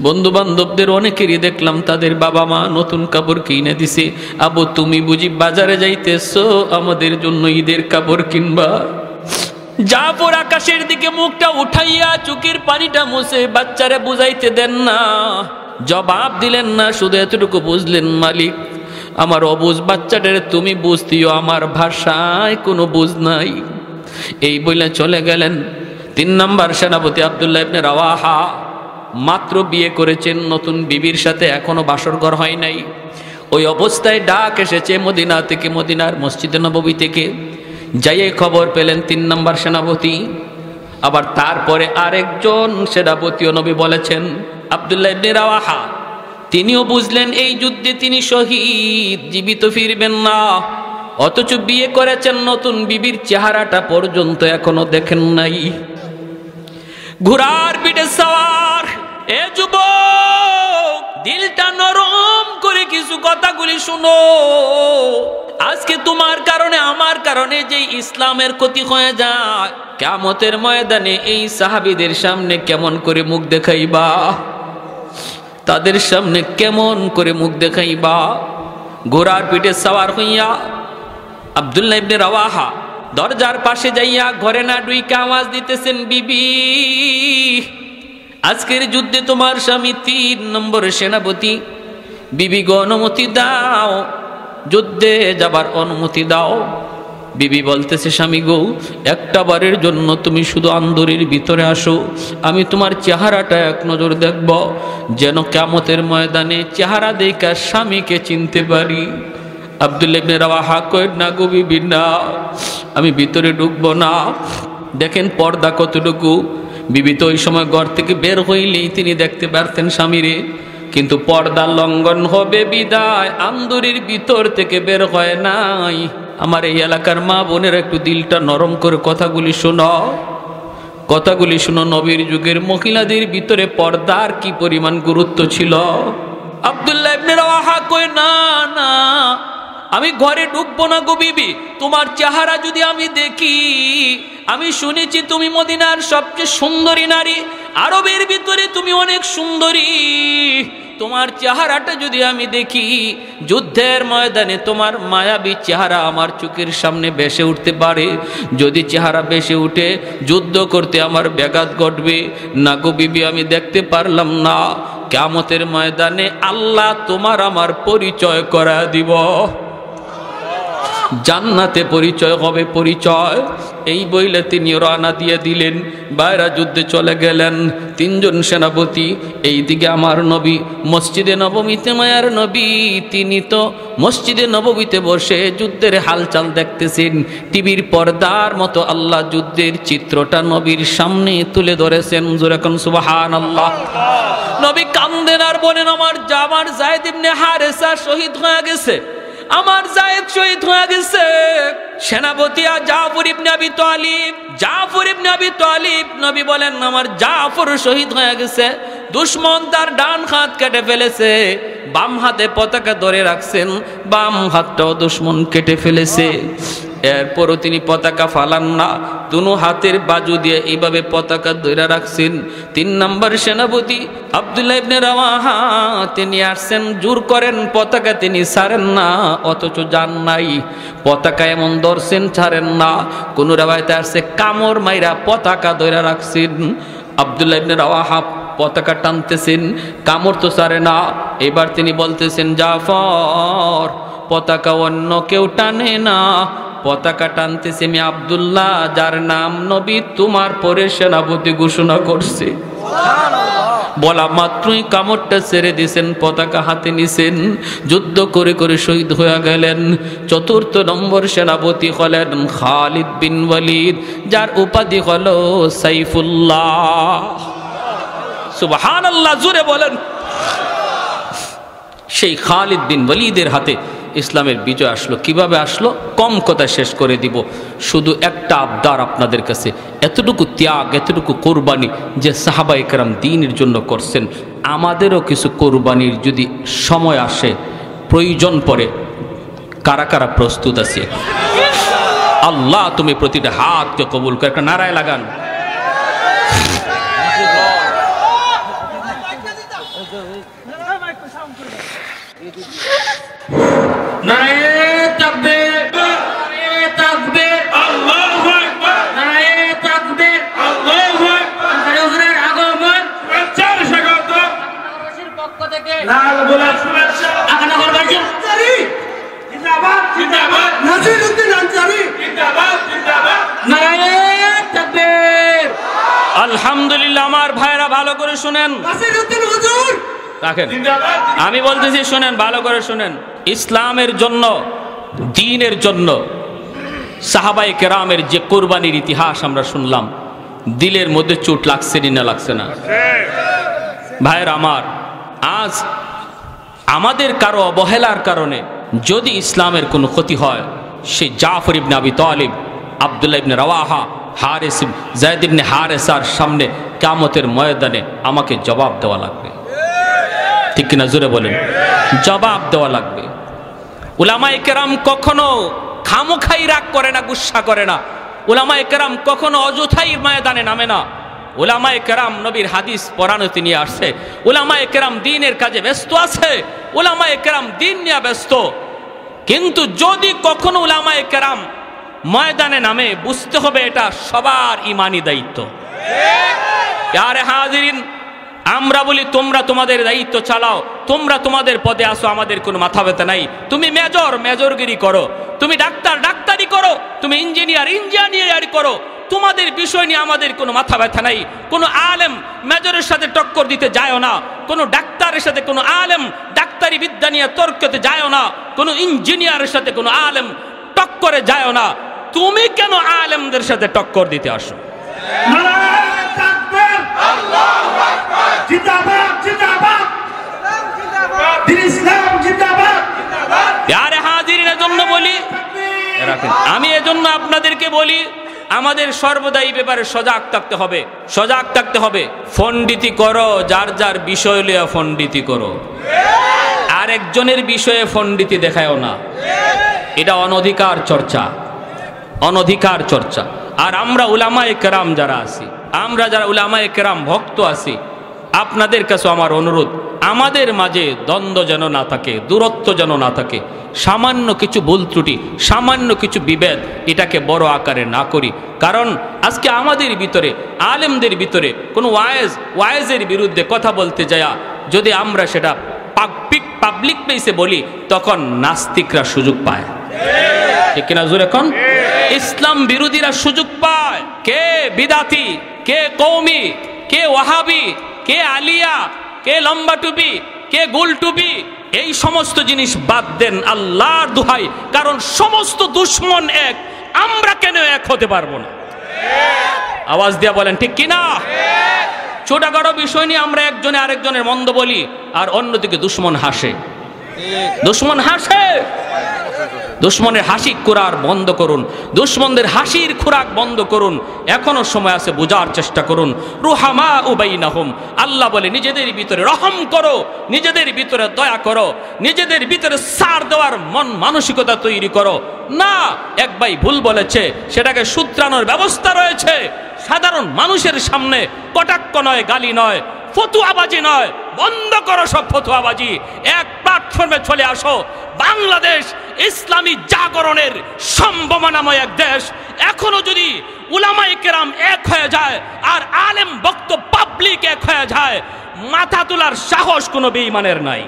বন্ধু বান্ধবদের অনেকেরই দেখলাম, তাদের বাবা মা নতুন কাপড় কিনে দিছে। আবু, তুমি বুঝি বাজারে যাইতেছো? আমাদের জন্য ঈদের কাপড় কিনবা। জাফর আকাশের দিকে মুখটা উঠাইয়া চুকির পানিটা মুছে বাচ্চারে বুঝাইতে দেন না। জবাব দিলেন না, শুধু এতটুকু বুঝলেন মালিক। আমার অবুজ বাচ্চাটার তুমি বুঝতিও আমার ভাষায় কোনো বুঝ নাই। এই বলে চলে গেলেন তিন নাম্বার সেনাপতি আবদুল্লাহ ইবনে রাওয়াহা। মাত্র বিয়ে করেছেন, নতুন বিবির সাথে এখনও বাসর ঘর হয় নাই। ওই অবস্থায় ডাক এসেছে মদিনা থেকে, মদিনার মসজিদে নববী থেকে। যাইয়ে খবর পেলেন তিন নম্বর সেনাপতি। আবার তারপরে আরেকজন সেনাপতিও নবী বলেছেন, আবদুল্লাহ ইবনে রাওয়াহা। তিনিও বুঝলেন এই যুদ্ধে তিনি শহীদ, জীবিত ফিরবেন না। অথচ বিয়ে করেছেন নতুন বিবির চেহারাটা পর্যন্ত এখনও দেখেন নাই। ঘোড়ার পিঠে সওয়ার, এ যুবক, দিলটা নরম করে কিছু কথাগুলি শুনো। আজকে তোমার কারণে, আমার কারণে যে ইসলামের ক্ষতি হয়ে যায় কেমতের ময়দানে এই সাহাবিদের সামনে কেমন করে মুখ দেখাইবা? তাদের সামনে কেমন করে মুখ দেখাইবা? ঘোড়ার পিঠে সাওয়ার হইয়া আবদুল্লাহ ইবনে রাওয়াহা দরজার পাশে যাইয়া ঘরে না ডুইকে আওয়াজ দিতেছেন, বিবি, আজকের যুদ্ধে তোমার স্বামী তিন নম্বর সেনাপতি। বিবি গো অনুমতি দাও, যুদ্ধে যাবার অনুমতি দাও। বিবি বলতেছে, স্বামী গো, একটা বারের জন্য তুমি শুধু আন্দরের ভিতরে আসো। আমি তোমার চেহারাটা এক নজর দেখব, যেন কেমতের ময়দানে চেহারা দেখা স্বামীকে চিনতে পারি। আবদুল্লা ইবনে রাওয়াহা কয় না গো বিবি, না, আমি ভিতরে ঢুকবো না। দেখেন পর্দা কতটুকু। বিবি তো ওই সময় ঘর থেকে বের হইলেই তিনি দেখতে পারতেন স্বামীরে। কিন্তু পর্দা লঙ্ঘন হবে বিদায়। আন্দুরির ভিতর থেকে বের হয় নাই। আমার এই এলাকার মা বোনের একটু দিলটা নরম করে কথাগুলি শোনো। কথাগুলি শুনো, নবীর যুগের মহিলাদের ভিতরে পর্দার কি পরিমাণ গুরুত্ব ছিল? আবদুল্লাহ রাওয়াহা না না। আমি ঘরে ঢুকবো না গো বিবি। তোমার চেহারা যদি আমি দেখি, আমি শুনেছি তুমি মদিনার সবচেয়ে সুন্দরী নারী। আরবের ভিতরে তুমি অনেক সুন্দরী। তোমার চেহারাটা যদি আমি দেখি, যুদ্ধের ময়দানে তোমার মায়াবী চেহারা আমার চোখের সামনে বেসে উঠতে পারে। যদি চেহারা বেসে উঠে, যুদ্ধ করতে আমার ব্যাঘাত ঘটবে। না গো বিবি, আমি দেখতে পারলাম না। কেমতের ময়দানে আল্লাহ তোমার আমার পরিচয় করা দিব। জান্নাতে পরিচয় হবে পরিচয়। এই বইলে তিনি রানা দিয়ে দিলেন, বাইরা যুদ্ধে চলে গেলেন। তিনজন সেনাপতি এই দিকে আমার নবী, মসজিদে নবমীতে মায়ার নবী। তিনি তো মসজিদে নবমীতে বসে যুদ্ধের হালচাল দেখতেছেন। টিভির পর্দার মতো আল্লাহ যুদ্ধের চিত্রটা নবীর সামনে তুলে ধরেছেন। যেরকম সুবাহান আল্লাহ নবী কান্দেন আর বলেন, আমার জামার জায়দ ইবনে হারেসা শহীদ হয়ে গেছে। আমার জায়েদ শহীদ হয়ে গেছে। সেনাপতি আর জাফর ইবনে আবি তালিব, জাফর ইবনে আবি তালিব নবী বলেন, আমার জাফর শহীদ হয়ে গেছে। দুশ্মন তার ডান হাত কেটে ফেলেছে, বাম হাতে পতাকা ধরে রাখছেন, বাম হাতটাও দুশ্মন কেটে ফেলেছে। এরপরও তিনি পতাকা ফালান না। দুনো হাতের বাজু দিয়ে এইভাবে পতাকা ধরে রাখছেন। তিন নম্বর সেনাপতি আবদুল্লাহ ইবনে রাওয়াহা, তিনি আসছেন, জোর করেন, পতাকা তিনি ছাড়েন না, অথচ যান নাই। পতাকা এমন ধরছেন, ছাড়েন না। কোন রেবায়তে আসছে কামর মাইরা পতাকা ধরে রাখছেন। আবদুল্লাহ ইবনে রাওয়াহা পতাকা টানতেছেন, কামড় তো সারে না। এবার তিনি বলতেছেন, জাফর, পতাকা অন্য কেউ টানে না। পতাকা টানতেছে আমি আবদুল্লাহ, যার নাম নবী, তোমার পরে সেনাপতি ঘোষণা করছে। বলা মাত্রই কামড়টা ছেড়ে দিয়েছেন, পতাকা হাতে নিছেন, যুদ্ধ করে করে শহীদ হয়ে গেলেন। চতুর্থ নম্বর সেনাপতি হলেন খালিদ বিন ওয়ালিদ, যার উপাধি হল সাইফুল্লাহ। সুবহান আল্লাহ জুড়ে বলেন। সেই খালিদ বিন ওয়ালিদের হাতে ইসলামের বিজয় আসলো। কীভাবে আসলো? কম কথা শেষ করে দিব। শুধু একটা আবদার আপনাদের কাছে। এতটুকু ত্যাগ, এতটুকু কোরবানি যে সাহাবা একরাম দিনের জন্য করছেন, আমাদেরও কিছু কোরবানির যদি সময় আসে, প্রয়োজন পড়ে, কারা কারা প্রস্তুত আছে? আল্লাহ, তুমি প্রতিটা হাতকে কবুল করে একটা নারায় লাগান নারায়ে তাকবীর নারায়ে তাকবীর আল্লাহু আকবার নারায়ে তাকবীর আল্লাহু আকবার হুজুরের আগমন চার স্বাগত নগরবাসীর পক্ষ থেকে লাল গোলাপ শুভেচ্ছা নগরবাসীর জিন্দাবাদ জিন্দাবাদ নাসিরউদ্দিন আনসারী জিন্দাবাদ জিন্দাবাদ নারায়ে তাকবীর আলহামদুলিল্লাহ আমার ভাইরা ভালো করে শুনেন। রাখেন। আমি বলতেছি শুনেন ভালো করে শুনেন। ইসলামের জন্য দিনের জন্য সাহাবাই কেরামের যে কোরবানির ইতিহাস আমরা শুনলাম দিলের মধ্যে চোট লাগছে নি না লাগছে না? ভাইয়ের আমার আজ আমাদের কারও অবহেলার কারণে যদি ইসলামের কোনো ক্ষতি হয় সে জাফর ইবনে আবি তালিব আবদুল্লাহ ইবনে রাওয়াহা হারেস জায়দ ইবনে হারেসার সামনে কামতের ময়দানে আমাকে জবাব দেওয়া লাগবে। ঠিক কিনা জোরে বলেন। জবাব দেওয়া লাগবে। উলামায়ে কেরাম কখনো খামোখাই রাগ করে না, গুসা করে না। উলামায়ে কেরাম কখনো অযথাই ময়দানে নামে না। উলামায়ে কেরাম নবীর হাদিস পড়ানোতে নিয়ে আসছে। উলামায়ে কেরাম দিনের কাজে ব্যস্ত আছে। উলামায়ে কেরাম দিন নিয়ে ব্যস্ত। কিন্তু যদি কখনো উলামায়ে কেরাম ময়দানে নামে, বুঝতে হবে এটা সবার ইমানি দায়িত্ব। আরে হাজিরিন, আমরা বলি, তোমরা তোমাদের দায়িত্ব চালাও, তোমরা তোমাদের পদে আসো, আমাদের কোনো মাথা ব্যথা নাই। তুমি মেজর, মেজরগিরি করো। তুমি ডাক্তার, ডাক্তারি করো। তুমি ইঞ্জিনিয়ার, ইঞ্জিনিয়ারি করো। তোমাদের বিষয় নিয়ে আমাদের কোনো মাথা ব্যথা নাই। কোনো আলেম মেজরের সাথে টক্কর দিতে যায়ও না। কোনো ডাক্তারের সাথে কোনো আলেম ডাক্তারি বিদ্যা নিয়ে তর্কতে যায়ও না। কোনো ইঞ্জিনিয়ারের সাথে কোনো আলেম টক্করে যায়ও না। তুমি কেন আলেমদের সাথে টক্কর দিতে আসো? বলি, আমি এজন্য আপনাদেরকে বলি, আমাদের সর্বদা এই ব্যাপারে সজাগ থাকতে হবে, সজাগ থাকতে হবে। ফন্ডিতি করো, যার যার বিষয় লিয়া ফন্ডিতি করো। আর একজনের বিষয়ে ফন্ডিতি দেখায়ও না। এটা অনধিকার চর্চা। অনধিকার চর্চা। আর আমরা উলামায়ে কেরাম যারা আছি, আমরা যারা উলামায়ে কেরাম ভক্ত আছি, আপনাদের কাছে আমার অনুরোধ, আমাদের মাঝে দ্বন্দ্ব যেন না থাকে, দূরত্ব যেন না থাকে, সামান্য কিছু ভুল ত্রুটি, সামান্য কিছু বিভেদ এটাকে বড় আকারে না করি। কারণ আজকে আমাদের ভিতরে, আলেমদের ভিতরে কোনো ওয়ায়েজ, ওয়ায়েজের বিরুদ্ধে কথা বলতে যায়া যদি আমরা সেটা পাবলিক পাবলিক প্লেসে বলি, তখন নাস্তিকরা সুযোগ পায়। ঠিক কিনা জোর এখন ইসলাম বিরোধীরা সুযোগ পায়। কে বিদাতি কে কৌমি কে ওয়াহাবি কে আলিয়া কে লম্বা টুপি কে গোল টুপি এই সমস্ত জিনিস বাদ দেন আল্লাহর দুহাই। কারণ সমস্ত দুশ্মন এক আমরা কেন এক হতে পারব না? আওয়াজ দিয়া বলেন ঠিক কিনা? ছোটখাটো বিষয় নিয়ে আমরা একজনে আরেকজনের মন্দ বলি আর অন্যদিকে দুশ্মন হাসে। দুশ্মন হাসে। দুশ্মনের হাসি কুরার বন্ধ করুন। দুশ্মনদের হাসির খোরাক বন্ধ করুন। এখনও সময় আছে বোঝার চেষ্টা করুন। রুহামা উবাইনাহুম আল্লাহ বলে, নিজেদের ভিতরে রহম করো, নিজেদের ভিতরে দয়া করো, নিজেদের ভিতরে সার দেওয়ার মন মানসিকতা তৈরি করো। না, এক ভাই ভুল বলেছে, সেটাকে সূত্রানোর ব্যবস্থা রয়েছে। সাধারণ মানুষের সামনে কটাক্ষ নয়, গালি নয়, ফতুয়াবাজি নয় বন্ধ করো সব ফতুয়াবাজি। এক প্ল্যাটফর্মে চলে আসো। বাংলাদেশ ইসলামী জাগরণের সম্ভাবনাময় এক দেশ। এখনও যদি উলামাই কেরাম এক হয়ে যায় আর আলেম বক্ত পাবলিক এক হয়ে যায়, মাথা তোলার সাহস কোনো বেঈমানের নাই।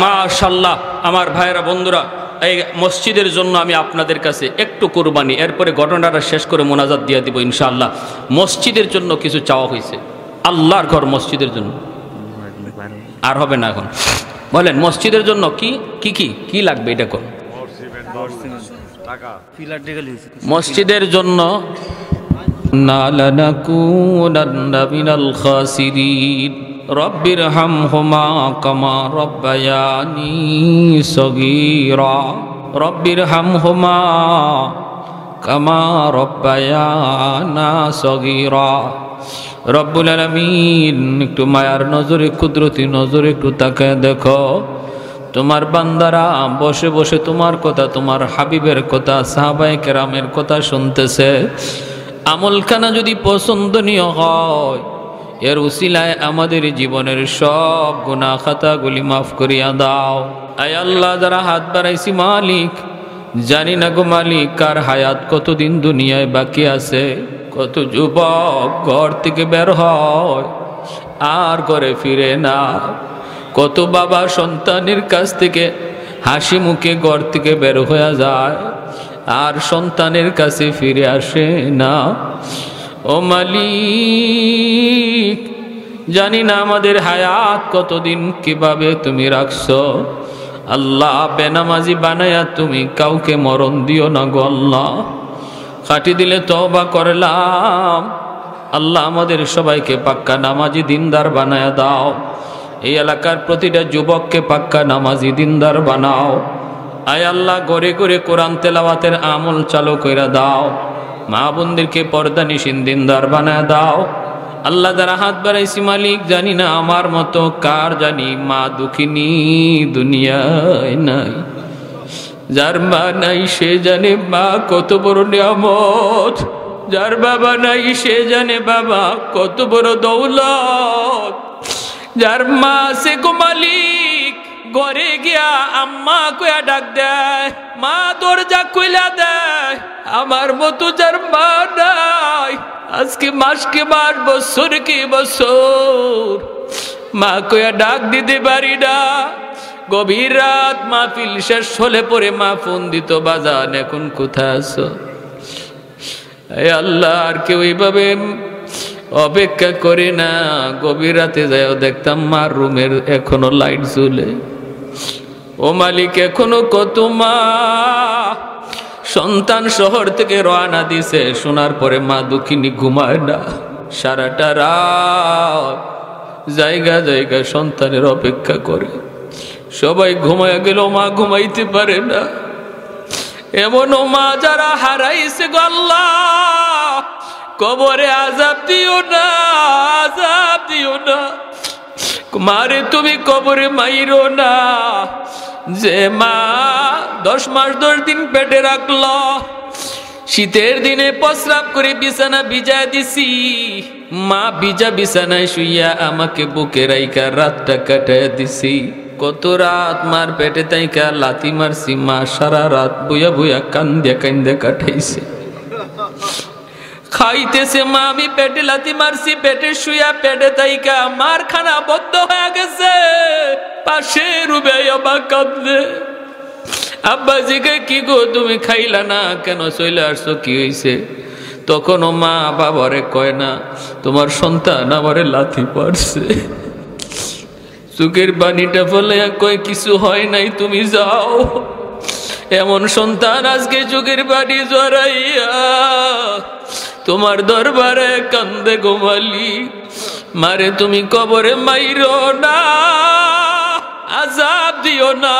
মাশাল্লাহ আমার ভাইয়েরা বন্ধুরা এই মসজিদের জন্য আমি আপনাদের কাছে একটু কোরবানি এরপরে ঘটনাটা শেষ করে মোনাজাত দিয়ে দিব ইনশাআল্লাহ। মসজিদের জন্য কিছু চাওয়া হয়েছে আল্লাহর ঘর মসজিদের জন্য। আর হবে না এখন। বলেন মসজিদের জন্য কি কি কি কি লাগবে এটা কোন? মসজিদের জন্য নালানাকুনান্না খাসিরিন রব্বির হামহুমা কামা রব্বায়ানি সগীরা রব্বির হামহুমা কামা রব্বায়ানা সগীরা রব্বুল আলামিন একটু মায়ার নজরে কুদরতি নজরে একটু তাকে দেখো। তোমার বান্দারা বসে বসে তোমার কথা, তোমার হাবিবের কথা সাহাবাই কেরামের কথা শুনতেছে। আমলখানা যদি পছন্দনীয় হয়, এর উসিলায় আমাদের জীবনের সব গুণা খাতাগুলি মাফ করিয়া দাও। আয় আল্লাহ, যারা হাত বাড়াইছি মালিক, জানি না গো মালিক, কার হায়াত কতদিন দুনিয়ায় বাকি আছে, কত যুবক ঘর থেকে বের হয়, আর ঘরে ফিরে না। কত বাবা সন্তানের কাছ থেকে হাসি মুখে ঘর থেকে বের হয়ে যায় আর সন্তানের কাছে ফিরে আসে না। ও মালিক, জানি না আমাদের হায়াত কতদিন কীভাবে তুমি রাখছো। আল্লাহ বেনামাজি বানায়া তুমি কাউকে মরণ দিও না গো আল্লাহ। কাটি দিলে তবা করলাম। আল্লাহ আমাদের সবাইকে পাক্কা নামাজি দিনদার বানায়া দাও। এই এলাকার প্রতিটা যুবককে পাক্কা নামাজি দিনদার বানাও। আয় আল্লাহ, গড়ে করে কোরআন তেলাওয়াতের আমল চালু করে দাও। মা বোনদেরকে পর্দা নিশিন দিনদার বানায় দাও। আল্লাহ যারা হাত বাড়াইছি মালিক, জানি না আমার মতো কার জানি মা দুঃখিনী দুনিয়ায় নাই। যার মা নাই, সে জানে মা কত বড় নিয়ামত। যার বাবা নাই, সে জানে বাবা কত বড় দৌলত। যার মা সে গো মালিক ঘরে গিয়া আম্মা কয়া ডাক দেয়, মা, দরজা কইলা দেয়, আমার মতো যার মা নাই, আজকে মাস মাসকে মাস বছর কি বছর? মা কয়া ডাক দিতে পারি না, গভীর রাত মাহফিল শেষ হলে পরে মা ফোন দিত, বাজান, এখন কোথায় আছো? আল্লাহ, আর কেউ এইভাবে অপেক্ষা করে না, গভীর রাতে যাও দেখতাম মার রুমের এখনও লাইট জ্বলে। ও মালিক, এখনও কত মা? সন্তান শহর থেকে রওনা দিছে, শোনার পরে মা দুঃখিনী ঘুমায় না। সারাটা রাত জায়গা জায়গা সন্তানের অপেক্ষা করে। সবাই ঘুমায় গেল মা ঘুমাইতে পারে না। এমনও মা যারা হারাইছে গল্লা কবরে আজাব দিও না আজাব দিও না। মারে তুমি কবরে মাইরো না। যে মা দশ মাস, দশ দিন পেটে রাখল। শীতের দিনে প্রস্রাব করে বিছানা ভিজা দিছি। মা ভিজা বিছানায় শুইয়া আমাকে বুকে রাইকা রাতটা কাটায় দিছি। কত রাত মার পেটে তাইকা লাতি মারছি, মা সারা রাত বুয়া বুয়া কান্দে কান্দে কাটাইছে। খাইতেছে মা, আমি পেটে লাতি মারছি, পেটে শুয়া পেটে তাইকা মার খানা বদ্ধ হয়ে গেছে। পাশে রুবে অবাক কাঁদলে আব্বা জিকে কি গো তুমি খাইলা না? কেন চলে আসছো? কি হয়েছে তখনও মা বাবারে কয়, না, তোমার সন্তান আমারে লাথি পারছে চোখের বাণীটা ফলে কয়, কিছু হয় নাই, তুমি যাও। এমন সন্তান আজকে চোখের পানি জড়াইয়া তোমার দরবারে কান্দে গোমালি মারে তুমি কবরে মাইরো না। আজাব দিও না।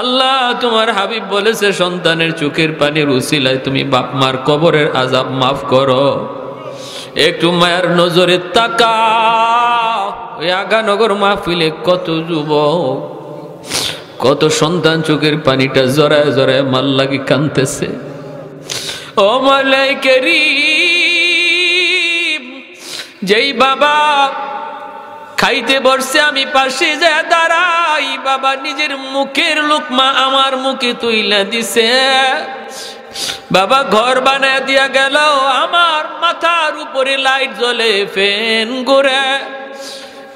আল্লাহ তোমার হাবিব বলেছে, সন্তানের চোখের পানির উসিলায় তুমি বাপ মার কবরের আজাব মাফ করো। একটু মায়ের নজরে তাকা ওই আগানগর মাহফিলে কত যুবক, কত সন্তান চোখের পানিটা জড়ায় জরায় মাল লাগি কানতেছে ও মালাইকেরি যেই বাবা খাইতে বসছে, আমি পাশে যা দাঁড়াই। বাবা নিজের মুখের লোকমা আমার মুখে তুইলা দিছে। বাবা ঘর বানায় দিয়া গেল, আমার মাথার উপরে লাইট জ্বলে ফেন ঘুরে।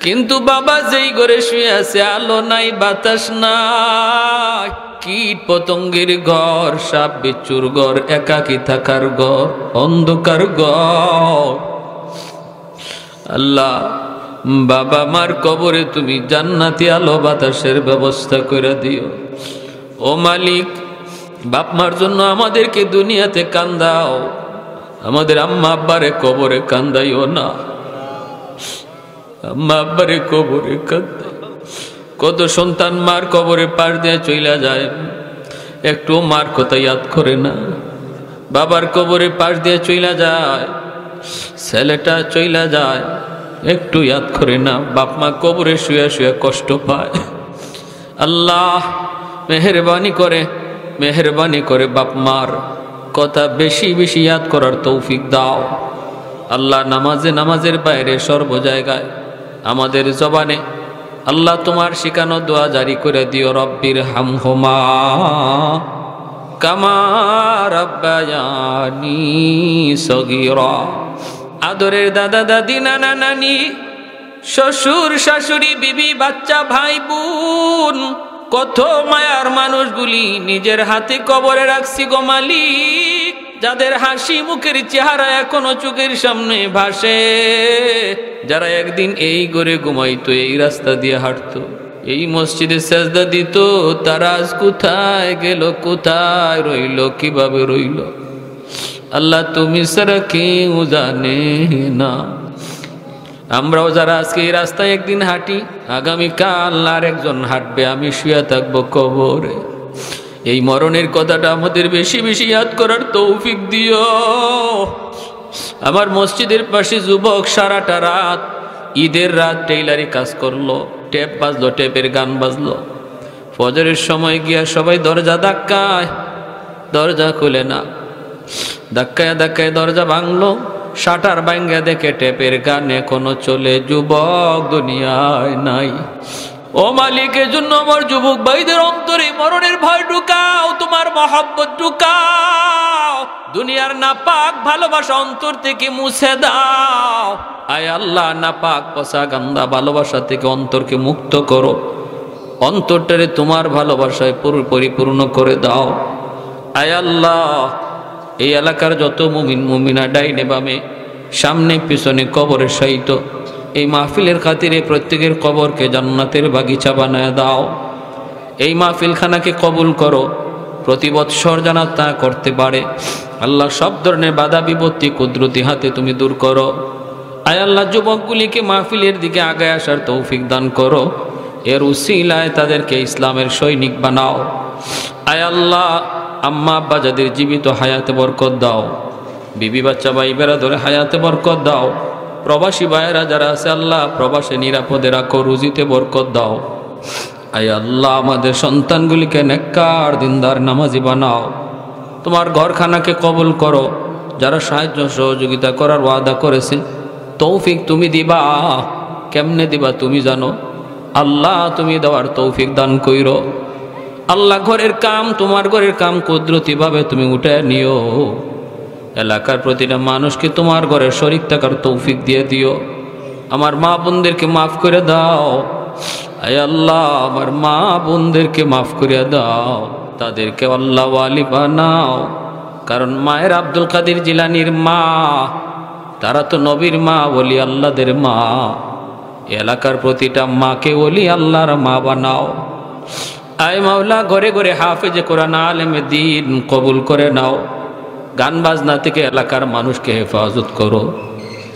কিন্তু বাবা যেই ঘরে শুয়ে আছে, আলো নাই, বাতাস নাই। কীট পতঙ্গের ঘর, সাপ বিচ্ছুর ঘর, একাকি থাকার ঘর, অন্ধকার ঘর। আল্লাহ বাবা মার কবরে তুমি জান্নাতি আলো বাতাসের ব্যবস্থা করে দিও। ও মালিক, বাপ মার জন্য আমাদেরকে দুনিয়াতে কান্দাও। আমাদের আম্মা আব্বারে কবরে কান্দাইও না। আম্মা আব্বারে কবরে কান্দাই কত সন্তান মার কবরে পার দিয়ে চইলা যায়। একটু মার কথা ইয়াদ করে না। বাবার কবরে পাশ দিয়ে চইলা যায়। ছেলেটা চইলা যায়। একটু ইয়াদ করে না, বাপ মা কবরে শুয়ে শুয়ে কষ্ট পায়। আল্লাহ মেহরবানি করে মেহরবানি করে বাপ মার কথা বেশি বেশি ইয়াদ করার তৌফিক দাও। আল্লাহ নামাজে নামাজের বাইরে সর্ব জায়গায়, আমাদের জবানে আল্লাহ তোমার শিখানো দোয়া জারি করে দিও রব্বির হাম হোমা কামার সগীরা। আদরের দাদা দাদি, নানা নানি, শ্বশুর, শাশুড়ি, বিবি, বাচ্চা, ভাই, বোন, কত মায়ার মানুষগুলি নিজের হাতে কবরে রাখছি গো মালিক। যাদের হাসি মুখের চেহারা এখনও চোখের সামনে ভাসে। যারা একদিন এই করে ঘুমাইতো, এই রাস্তা দিয়ে হাঁটতো, এই মসজিদে সাজদা দিত, তারা আজ কোথায় গেল, কোথায় রইল, কীভাবে রইল? আল্লাহ তুমি সারা কেউ জানে না। আমরাও যারা আজকে এই রাস্তায় একদিন হাঁটি, আগামীকাল আর একজন হাঁটবে, আমি শুয়ে থাকব কবরে। এই মরণের কথাটা আমাদের বেশি বেশি ইয়াদ করার তৌফিক দিও। আমার মসজিদের পাশে যুবক সারাটা রাত, ঈদের রাত টেইলারি কাজ করল, টেপ বাজলো, টেপের গান বাজলো। ফজরের সময় গিয়া সবাই দরজা ধাক্কায়, দরজা খুলে না। ধাক্কায় ধাক্কায় দরজা ভাঙলো, শাটার ভাঙ্গা দেখে টেপের গানে কোনো চলে যুবক, দুনিয়ায় নাই। ও মালিকের জন্য আমার যুবক ভাইদের অন্তরে মরণের ভয় ঢুকাও, তোমার মহাব্বত ঢুকাও, দুনিয়ার নাপাক ভালোবাসা অন্তর থেকে মুছে দাও। আয় আল্লাহ, নাপাক পচা গান্দা ভালোবাসা থেকে অন্তরকে মুক্ত করো। অন্তরটারে তোমার ভালোবাসায় পুরো পরিপূর্ণ করে দাও। আয় আল্লাহ এই এলাকার যত মুমিন মুমিনা ডাইনে বামে, সামনে পিছনে কবরের সাহিত্য এই মাহফিলের খাতিরে প্রত্যেকের কবরকে জান্নাতের বাগিচা বানায় দাও। এই মাহফিলখানাকে কবুল করো। প্রতি বৎসর জানা তা করতে পারে। আল্লাহ সব ধরনের বাধা বিপত্তি কুদরতি হাতে তুমি দূর করো। আয় আল্লাহ, যুবকগুলিকে মাহফিলের দিকে আগায় আসার তৌফিক দান করো। এর উসিলায় তাদেরকে ইসলামের সৈনিক বানাও। আয় আল্লাহ আম্মা আব্বা যাদের জীবিত হায়াতে বরকত দাও, বিবি বাচ্চা ভাই বেড়া ধরে হায়াতে বরকত দাও, প্রবাসী ভাইয়েরা যারা আছে আল্লাহ প্রবাসে নিরাপদে রাখো, রুজিতে বরকত দাও। আয় আল্লাহ, আমাদের সন্তানগুলিকে নেককার, দিনদার, নামাজি বানাও। তোমার ঘরখানাকে কবুল করো, যারা সাহায্য সহযোগিতা করার ওয়াদা করেছে, তৌফিক তুমি দিবা। কেমনে দিবা তুমি জানো? আল্লাহ তুমি দেওয়ার তৌফিক দান কইরো। আল্লাহ ঘরের কাম, তোমার ঘরের কাম কুদরতিভাবে তুমি উঠে নিও। এলাকার প্রতিটা মানুষকে তোমার ঘরের শরিক থাকার তৌফিক দিয়ে দিও। আমার মা বোনদেরকে মাফ করে দাও। আয় আল্লাহ, আমার মা বোনদেরকে মাফ করে দাও। তাদেরকে আল্লাহ ওয়ালি বানাও। কারণ মায়ের আব্দুল কাদির জিলানির মা, তারা তো নবীর মা বলি আল্লাদের মা। এলাকার প্রতিটা মাকে বলি আল্লাহর মা বানাও। আয় মাওলা, ঘরে ঘরে হাফেজে কোরআন আলেমে দিন কবুল করে নাও। গান বাজনা থেকে এলাকার মানুষকে হেফাজত করো।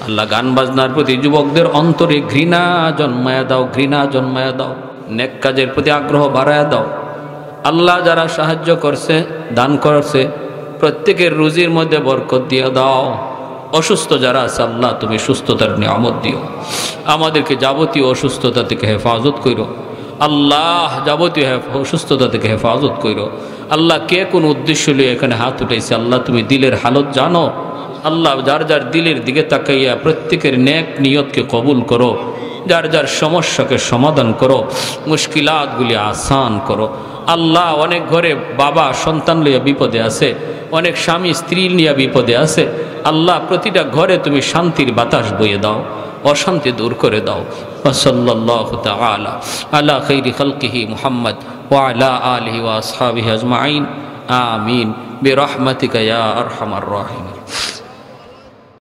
আল্লাহ গান বাজনার প্রতি যুবকদের অন্তরে ঘৃণা জন্মায়া দাও, ঘৃণা জন্মায়া দাও। নেক কাজের প্রতি আগ্রহ বাড়ায়া দাও। আল্লাহ যারা সাহায্য করছে, দান করছে, প্রত্যেকের রুজির মধ্যে বরকত দিয়ে দাও। অসুস্থ যারা আছে, আল্লাহ তুমি সুস্থতার নিয়ামত দিও। আমাদেরকে যাবতীয় অসুস্থতা থেকে হেফাজত করো আল্লাহ যাবতীয় অসুস্থতা থেকে হেফাজত করো আল্লাহ কে কোন উদ্দেশ্য নিয়ে এখানে হাত উঠেছে আল্লাহ তুমি দিলের হালত জানো। আল্লাহ যার যার দিলের দিকে তাকাইয়া প্রত্যেকের নেক নিয়তকে কবুল করো। যার যার সমস্যাকে সমাধান করো। মুশকিলাতগুলি আসান করো। আল্লাহ অনেক ঘরে বাবা, সন্তান লইয়া বিপদে আছে। অনেক স্বামী, স্ত্রী নিয়ে বিপদে আছে। আল্লাহ প্রতিটা ঘরে তুমি শান্তির বাতাস বইয়ে দাও। অশান্তি দূর করে দাও। وصلى الله تعالى على خير خلقه محمد وعلى آله وأصحابه أجمعين. آمين. برحمتك يا أرحم الراحمين.